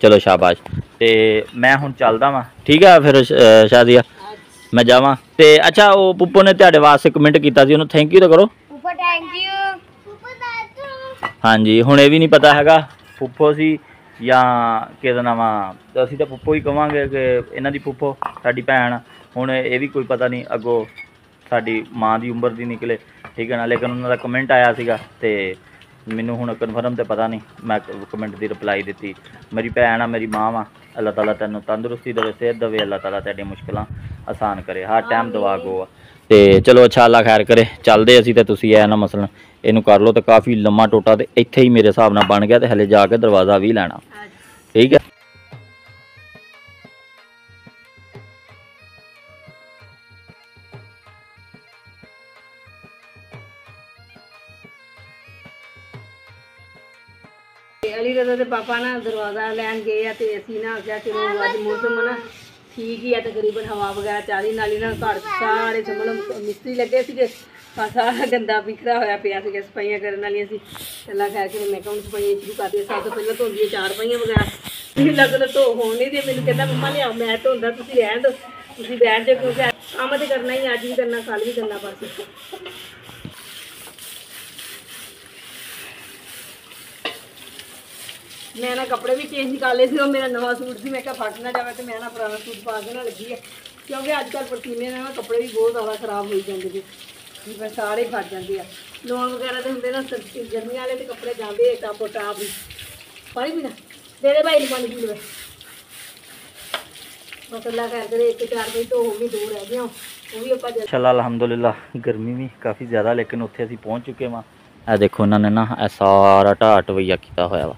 ਚਲੋ ਸ਼ਾਬਾਸ਼। ਤੇ ਮੈਂ ਹੁਣ ਚੱਲਦਾ ਵਾਂ ਠੀਕ ਹੈ ਫਿਰ ਸ਼ਾਦੀਆ? ਮੈਂ ਜਾਵਾਂ। ਤੇ ਅੱਛਾ ਉਹ ਪੁੱਪੋ ਨੇ ਤੁਹਾਡੇ ਵਾਸਤੇ ਕਮੈਂਟ ਕੀਤਾ ਸੀ ਉਹਨੂੰ ਥੈਂਕ ਯੂ ਤਾਂ ਕਰੋ। ਉਪਰ ਥੈਂਕ ਯੂ ਉਪਰ ਦਾਦੂ। ਹਾਂਜੀ ਹੁਣ ਇਹ ਵੀ ਨਹੀਂ ਪਤਾ ਹੈਗਾ ਫੁੱਫੋ ਸੀ ਜਾਂ ਕਿਹਦਾ ਨਾਮ ਆ ਤਾਂ ਅਸੀਂ ਤਾਂ ਫੁੱਫੋ ਹੀ ਕਵਾਂਗੇ ਕਿ ਇਹਨਾਂ ਦੀ ਫੁੱਫੋ ਸਾਡੀ ਭੈਣ। ਹੁਣ ਇਹ ਵੀ ਕੋਈ ਪਤਾ ਨਹੀਂ ਅੱਗੋਂ ਸਾਡੀ ਮਾਂ ਦੀ ਉਮਰ ਦੀ ਨਿਕਲੇ ਠੀਕ ਹੈ ਨਾ? ਲੇਕਿਨ ਉਹਨਾਂ ਦਾ ਕਮੈਂਟ ਆਇਆ ਸੀਗਾ ਤੇ ਮੈਨੂੰ ਹੁਣ ਕਨਫਰਮ ਤੇ ਪਤਾ ਨਹੀਂ ਮੈਂ ਕਮੈਂਟ ਦੀ ਰਿਪਲਾਈ ਦਿੱਤੀ ਮੇਰੀ ਭੈਣ ਆ ਮੇਰੀ ਮਾਂ ਵਾ ਅੱਲਾਹ ਤਾਲਾ ਤੈਨੂੰ ਤੰਦਰੁਸਤੀ ਦੇਵੇ ਸਿਹਤ ਦੇਵੇ ਅੱਲਾਹ ਤਾਲਾ ਤੁਹਾਡੀ ਮੁਸ਼ਕਲਾਂ ਆਸਾਨ ਕਰੇ ਹਰ ਟਾਈਮ ਦੁਆ ਗੋ ਆ। ਤੇ ਚਲੋ ਅੱਛਾ ਅੱਲਾ ਖੈਰ ਕਰੇ ਚੱਲਦੇ ਅਸੀਂ ਤੇ ਤੁਸੀਂ ਐ ਨਾ ਮਸਲਨ ਇਹਨੂੰ ਕਰ ਲਓ ਤੇ ਕਾਫੀ ਲੰਮਾ ਟੋਟਾ ਤੇ ਇੱਥੇ ਹੀ ਮੇਰੇ ਹਿਸਾਬ ਨਾਲ ਬਣ ਗਿਆ ਤੇ ਹਲੇ ਜਾ ਕੇ ਦਰਵਾਜ਼ਾ ਵੀ ਲੈਣਾ। ਠੀਕ ਹੈ? ਅਲੀ ਰਜ਼ਾ ਦੇ ਪਾਪਾ ਨਾ ਦਰਵਾਜ਼ਾ ਲੈਣ ਗਏ ਆ ਤੇ ਅਸੀਂ ਨਾ ਕਿਹਾ ਚਲੋ ਅੱਜ ਮੌਸਮ ਨਾ ਠੀਕ ਹੀ ਆ, ਤਕਰੀਬਨ ਹਵਾ ਵਗੈਰਾ ਚਾਲੀ ਨਾਲ ਹੀ ਨਾ ਘਰ ਸਾਰੇ ਸਮਝ ਮਿਸਤਰੀ ਲੱਗੇ ਸੀਗੇ ਸਾਰਾ ਗੰਦਾ ਬਿਖਰਾ ਹੋਇਆ ਪਿਆ ਸੀਗਾ, ਸਫਾਈਆਂ ਕਰਨ ਵਾਲੀਆਂ ਸੀ। ਅੱਲਾ ਖੈਰ ਕਰੇ ਮੈਂ ਕਹਾਂ ਸਫਾਈਆਂ ਸ਼ੁਰੂ ਕਰਦੀ ਸਭ ਤੋਂ ਪਹਿਲਾਂ ਧੋਂਦੀ ਚਾਰ ਪਾਈਆਂ ਵਗੈਰਾ। ਮੈਨੂੰ ਲੱਗਦਾ ਧੋ ਹੋਣ ਨਹੀਂ ਦੇ ਮੈਨੂੰ ਕਹਿੰਦਾ ਮੰਮਾ ਲਿਆਓ, ਮੈਂ ਧੋਂਦਾ, ਤੁਸੀਂ ਰਹਿਣ ਦਿਓ, ਤੁਸੀਂ ਬੈਠ ਜਾਓ ਕਿਉਂਕਿ ਕੰਮ ਤੇ ਕਰਨਾ ਹੀ ਅੱਜ ਵੀ ਕਰਨਾ ਕੱਲ ਵੀ ਕਰਨਾ ਬਸ ਮੈਂ ਨਾ ਕੱਪੜੇ ਵੀ ਚੇਂਜ ਕਰ ਲਏ ਸੀ, ਉਹ ਮੇਰਾ ਨਵਾਂ ਸੂਟ ਸੀ, ਮੈਂ ਕਿਹਾ ਫਟ ਨਾ ਜਾਵੇ ਤੇ ਮੈਂ ਨਾ ਪੁਰਾਣਾ ਸੂਟ ਪਾ ਕੇ ਨਾ ਲੱਗੀ ਆ। ਕਿਉਂਕਿ ਅੱਜ ਕੱਲ ਪਸੀਨੇ ਨਾਲ ਕੱਪੜੇ ਵੀ ਬਹੁਤ ਜ਼ਿਆਦਾ ਖਰਾਬ ਹੋਈ ਜਾਂਦੇ ਨੇ, ਵੀ ਸਾਰੇ ਫਟ ਜਾਂਦੇ ਆ। ਲੋਨ ਵਗੈਰਾ ਤੇ ਹੁੰਦੇ ਨਾ ਸਰਦੀ ਗਰਮੀਆਂ ਵਾਲੇ ਤੇ ਕੱਪੜੇ ਜਾਂਦੇ ਟਾਪੋ, ਟਾਪ ਹੀ ਪਾਣੀ ਪੀਣਾ, ਦੇ ਦੇ ਭਾਈ ਨੂੰ ਪਾਣੀ ਪੀ ਲਵੇ। ਬਸ ਅੱਲਾ ਕਰ, ਇੱਕ ਚਾਰ ਵਜੇ ਤੋਂ ਹੋ ਗਈ ਦੂਰ ਰਹਿ ਗਿਆ ਉਹ ਵੀ ਆਪਾਂ ਜਲ- ਅਲਹਮਦੁਲਿਲਾ, ਗਰਮੀ ਵੀ ਕਾਫੀ ਜ਼ਿਆਦਾ, ਲੇਕਿਨ ਉੱਥੇ ਅਸੀਂ ਪਹੁੰਚ ਚੁੱਕੇ ਵਾਂ। ਇਹ ਦੇਖੋ ਇਹਨਾਂ ਨੇ ਨਾ ਇਹ ਸਾਰਾ ਢਾਹ ਟਵਈਆ ਕੀਤਾ ਹੋਇਆ ਵਾ।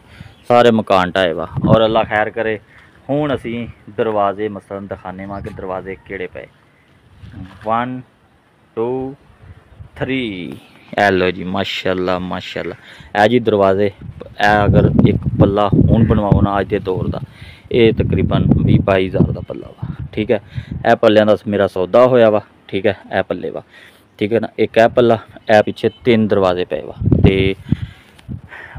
ਸਾਰੇ ਮਕਾਨ ਢਾਏ ਵਾ। ਔਰ ਅੱਲਾ ਖੈਰ ਕਰੇ, ਹੁਣ ਅਸੀਂ ਦਰਵਾਜ਼ੇ ਮਸਲਨ ਦਿਖਾਣੇ ਵਾਂ ਕਿ ਦਰਵਾਜ਼ੇ ਕਿਹੜੇ ਪਏ। 1 2 3 ਇਹ ਲੋ ਜੀ, ਮਾਸ਼ਾਅੱਲਾ ਮਾਸ਼ਾਅੱਲਾ। ਇਹ ਜੀ ਦਰਵਾਜ਼ੇ, ਇਹ ਅਗਰ ਇੱਕ ਪੱਲਾ ਹੁਣ ਬਣਵਾਓ ਨਾ ਅੱਜ ਦੇ ਦੌਰ ਦਾ, ਇਹ ਤਕਰੀਬਨ 20 22000 ਦਾ ਪੱਲਾ ਵਾ। ਠੀਕ ਹੈ? ਇਹ ਪੱਲਿਆਂ ਦਾ ਮੇਰਾ ਸੌਦਾ ਹੋਇਆ ਵਾ। ਠੀਕ ਹੈ? ਇਹ ਪੱਲੇ ਵਾ। ਠੀਕ ਹੈ ਨਾ? ਇੱਕ ਇਹ ਪੱਲਾ, ਇਹ ਪਿੱਛੇ ਤਿੰਨ ਦਰਵਾਜ਼ੇ ਪਏ ਵਾ। ਤੇ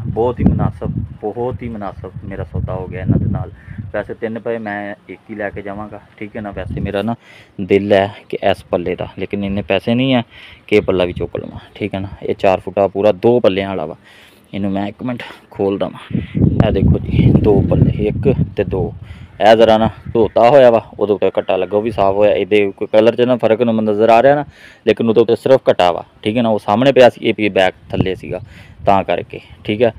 ਬਹੁਤ ਹੀ ਮੁਨਾਸਬ, ਬਹੁਤ ਹੀ ਮੁਨਾਸਬ ਮੇਰਾ ਸੌਦਾ ਹੋ ਗਿਆ ਇਹਨਾਂ ਦੇ ਨਾਲ। ਵੈਸੇ ਤਿੰਨ ਪਏ, ਮੈਂ ਇੱਕ ਹੀ ਲੈ ਕੇ ਜਾਵਾਂਗਾ, ਠੀਕ ਹੈ ਨਾ? ਵੈਸੇ ਮੇਰਾ ਨਾ ਦਿਲ ਹੈ ਕਿ ਇਸ ਪੱਲੇ ਦਾ, ਲੇਕਿਨ ਇੰਨੇ ਪੈਸੇ ਨਹੀਂ ਹੈ ਕਿ ਇਹ ਪੱਲਾ ਵੀ ਚੁੱਕ ਲਵਾਂ, ਠੀਕ ਹੈ ਨਾ? ਇਹ 4 ਫੁੱਟਾ ਪੂਰਾ ਦੋ ਪੱਲਿਆਂ ਵਾਲਾ ਵਾ। ਇਹਨੂੰ ਮੈਂ ਇੱਕ ਮਿੰਟ ਖੋਲ ਦਵਾਂ ਇਹ ਦੇਖੋ ਜੀ, ਦੋ ਪੱਲੇ, ਇੱਕ ਤੇ ਦੋ। ਇਹ ਜ਼ਰਾ ਨਾ ਧੋਤਾ ਹੋਇਆ ਵਾ ਉਹਦੇ ਉੱਤੇ ਘੱਟਾ ਲੱਗਾ, ਉਹ ਵੀ ਸਾਫ਼ ਹੋਇਆ। ਇਹਦੇ ਕੋਈ ਕਲਰ 'ਚ ਨਾ ਫ਼ਰਕ ਨੂੰ ਨਜ਼ਰ ਆ ਰਿਹਾ ਨਾ, ਲੇਕਿਨ ਉਹਦੇ ਉੱਤੇ ਸਿਰਫ ਘਟਾ ਵਾ, ਠੀਕ ਹੈ ਨਾ? ਉਹ ਸਾਹਮਣੇ ਪਿਆ ਸੀ, ਇਹ ਵੀ ਬੈਕ ਥੱਲੇ ਸੀਗਾ, ਤਾਂ ਕਰਕੇ, ਠੀਕ ਹੈ?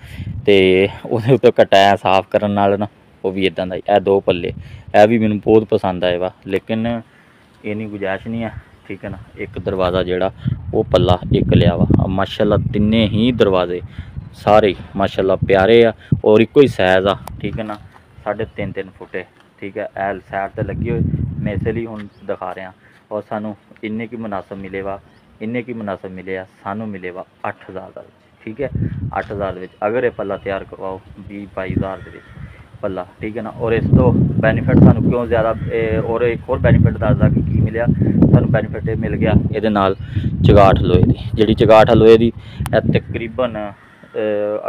ਤੇ ਉਹਦੇ ਉੱਤੇ ਘਟਾਇਆ ਸਾਫ਼ ਕਰਨ ਨਾਲ ਨਾ, ਉਹ ਵੀ ਇਦਾਂ ਦਾ ਇਹ ਦੋ ਪੱਲੇ, ਇਹ ਵੀ ਮੈਨੂੰ ਬਹੁਤ ਪਸੰਦ ਆਏ ਵਾ। ਲੇਕਿਨ ਇੰਨੀ ਗੁਜਾਇਸ਼ ਨਹੀਂ ਆ, ਠੀਕ ਹੈ ਨਾ? ਇੱਕ ਦਰਵਾਜ਼ਾ ਜਿਹੜਾ, ਉਹ ਪੱਲਾ ਇੱਕ ਲਿਆ ਵਾ। ਆਹ ਮਾਸ਼ਾਅੱਲਾ ਤਿੰਨੇ ਹੀ ਦਰਵਾਜ਼ੇ, ਸਾਰੇ ਹੀ ਮਾਸ਼ਾਅੱਲਾ ਪਿਆਰੇ ਆ, ਔਰ ਇੱਕੋ ਹੀ ਸਾਈਜ਼ ਆ, ਠੀਕ ਹੈ ਨਾ? ਸਾਢੇ ਤਿੰਨ ਤਿੰਨ ਫੁੱਟੇ, ਠੀਕ ਹੈ, ਐਲ ਸਾਈਡ ਤੇ ਲੱਗੀ ਹੋਈ, ਮੈਂ ਇਸੇ ਲਈ ਹੁਣ ਦਿਖਾ ਰਿਹਾ। ਔਰ ਸਾਨੂੰ ਇੰਨੇ ਕੀ ਮੁਨਾਸਬ ਮਿਲੇ ਵਾ ਇੰਨੇ ਕੀ ਮੁਨਾਸਬ ਮਿਲੇ ਆ, ਸਾਨੂੰ ਮਿਲੇ ਵਾ 8000 ਦਾ ਠੀਕ ਹੈ 8000 ਦੇ ਵਿੱਚ। ਅਗਰ ਇਹ ਪੱਲਾ ਤਿਆਰ ਕਰਵਾਓ 20 22000 ਦੇ ਵਿੱਚ ਪੱਲਾ, ਠੀਕ ਹੈ ਨਾ। ਔਰ ਇਸ ਤੋਂ ਬੈਨੀਫਿਟ ਸਾਨੂੰ ਕਿਉਂ ਜ਼ਿਆਦਾ ਔਰ ਇੱਕ ਹੋਰ ਬੈਨੀਫਿਟ ਦੱਸਦਾ ਕਿ ਕੀ ਮਿਲਿਆ? ਸਾਨੂੰ ਬੈਨੀਫਿਟ ਇਹ ਮਿਲ ਗਿਆ ਇਹਦੇ ਨਾਲ ਚਗਾਠ ਲੋਹੇ ਦੀ। ਜਿਹੜੀ ਚਗਾਠ ਲੋਹੇ ਦੀ, ਇਹ ਤਕਰੀਬਨ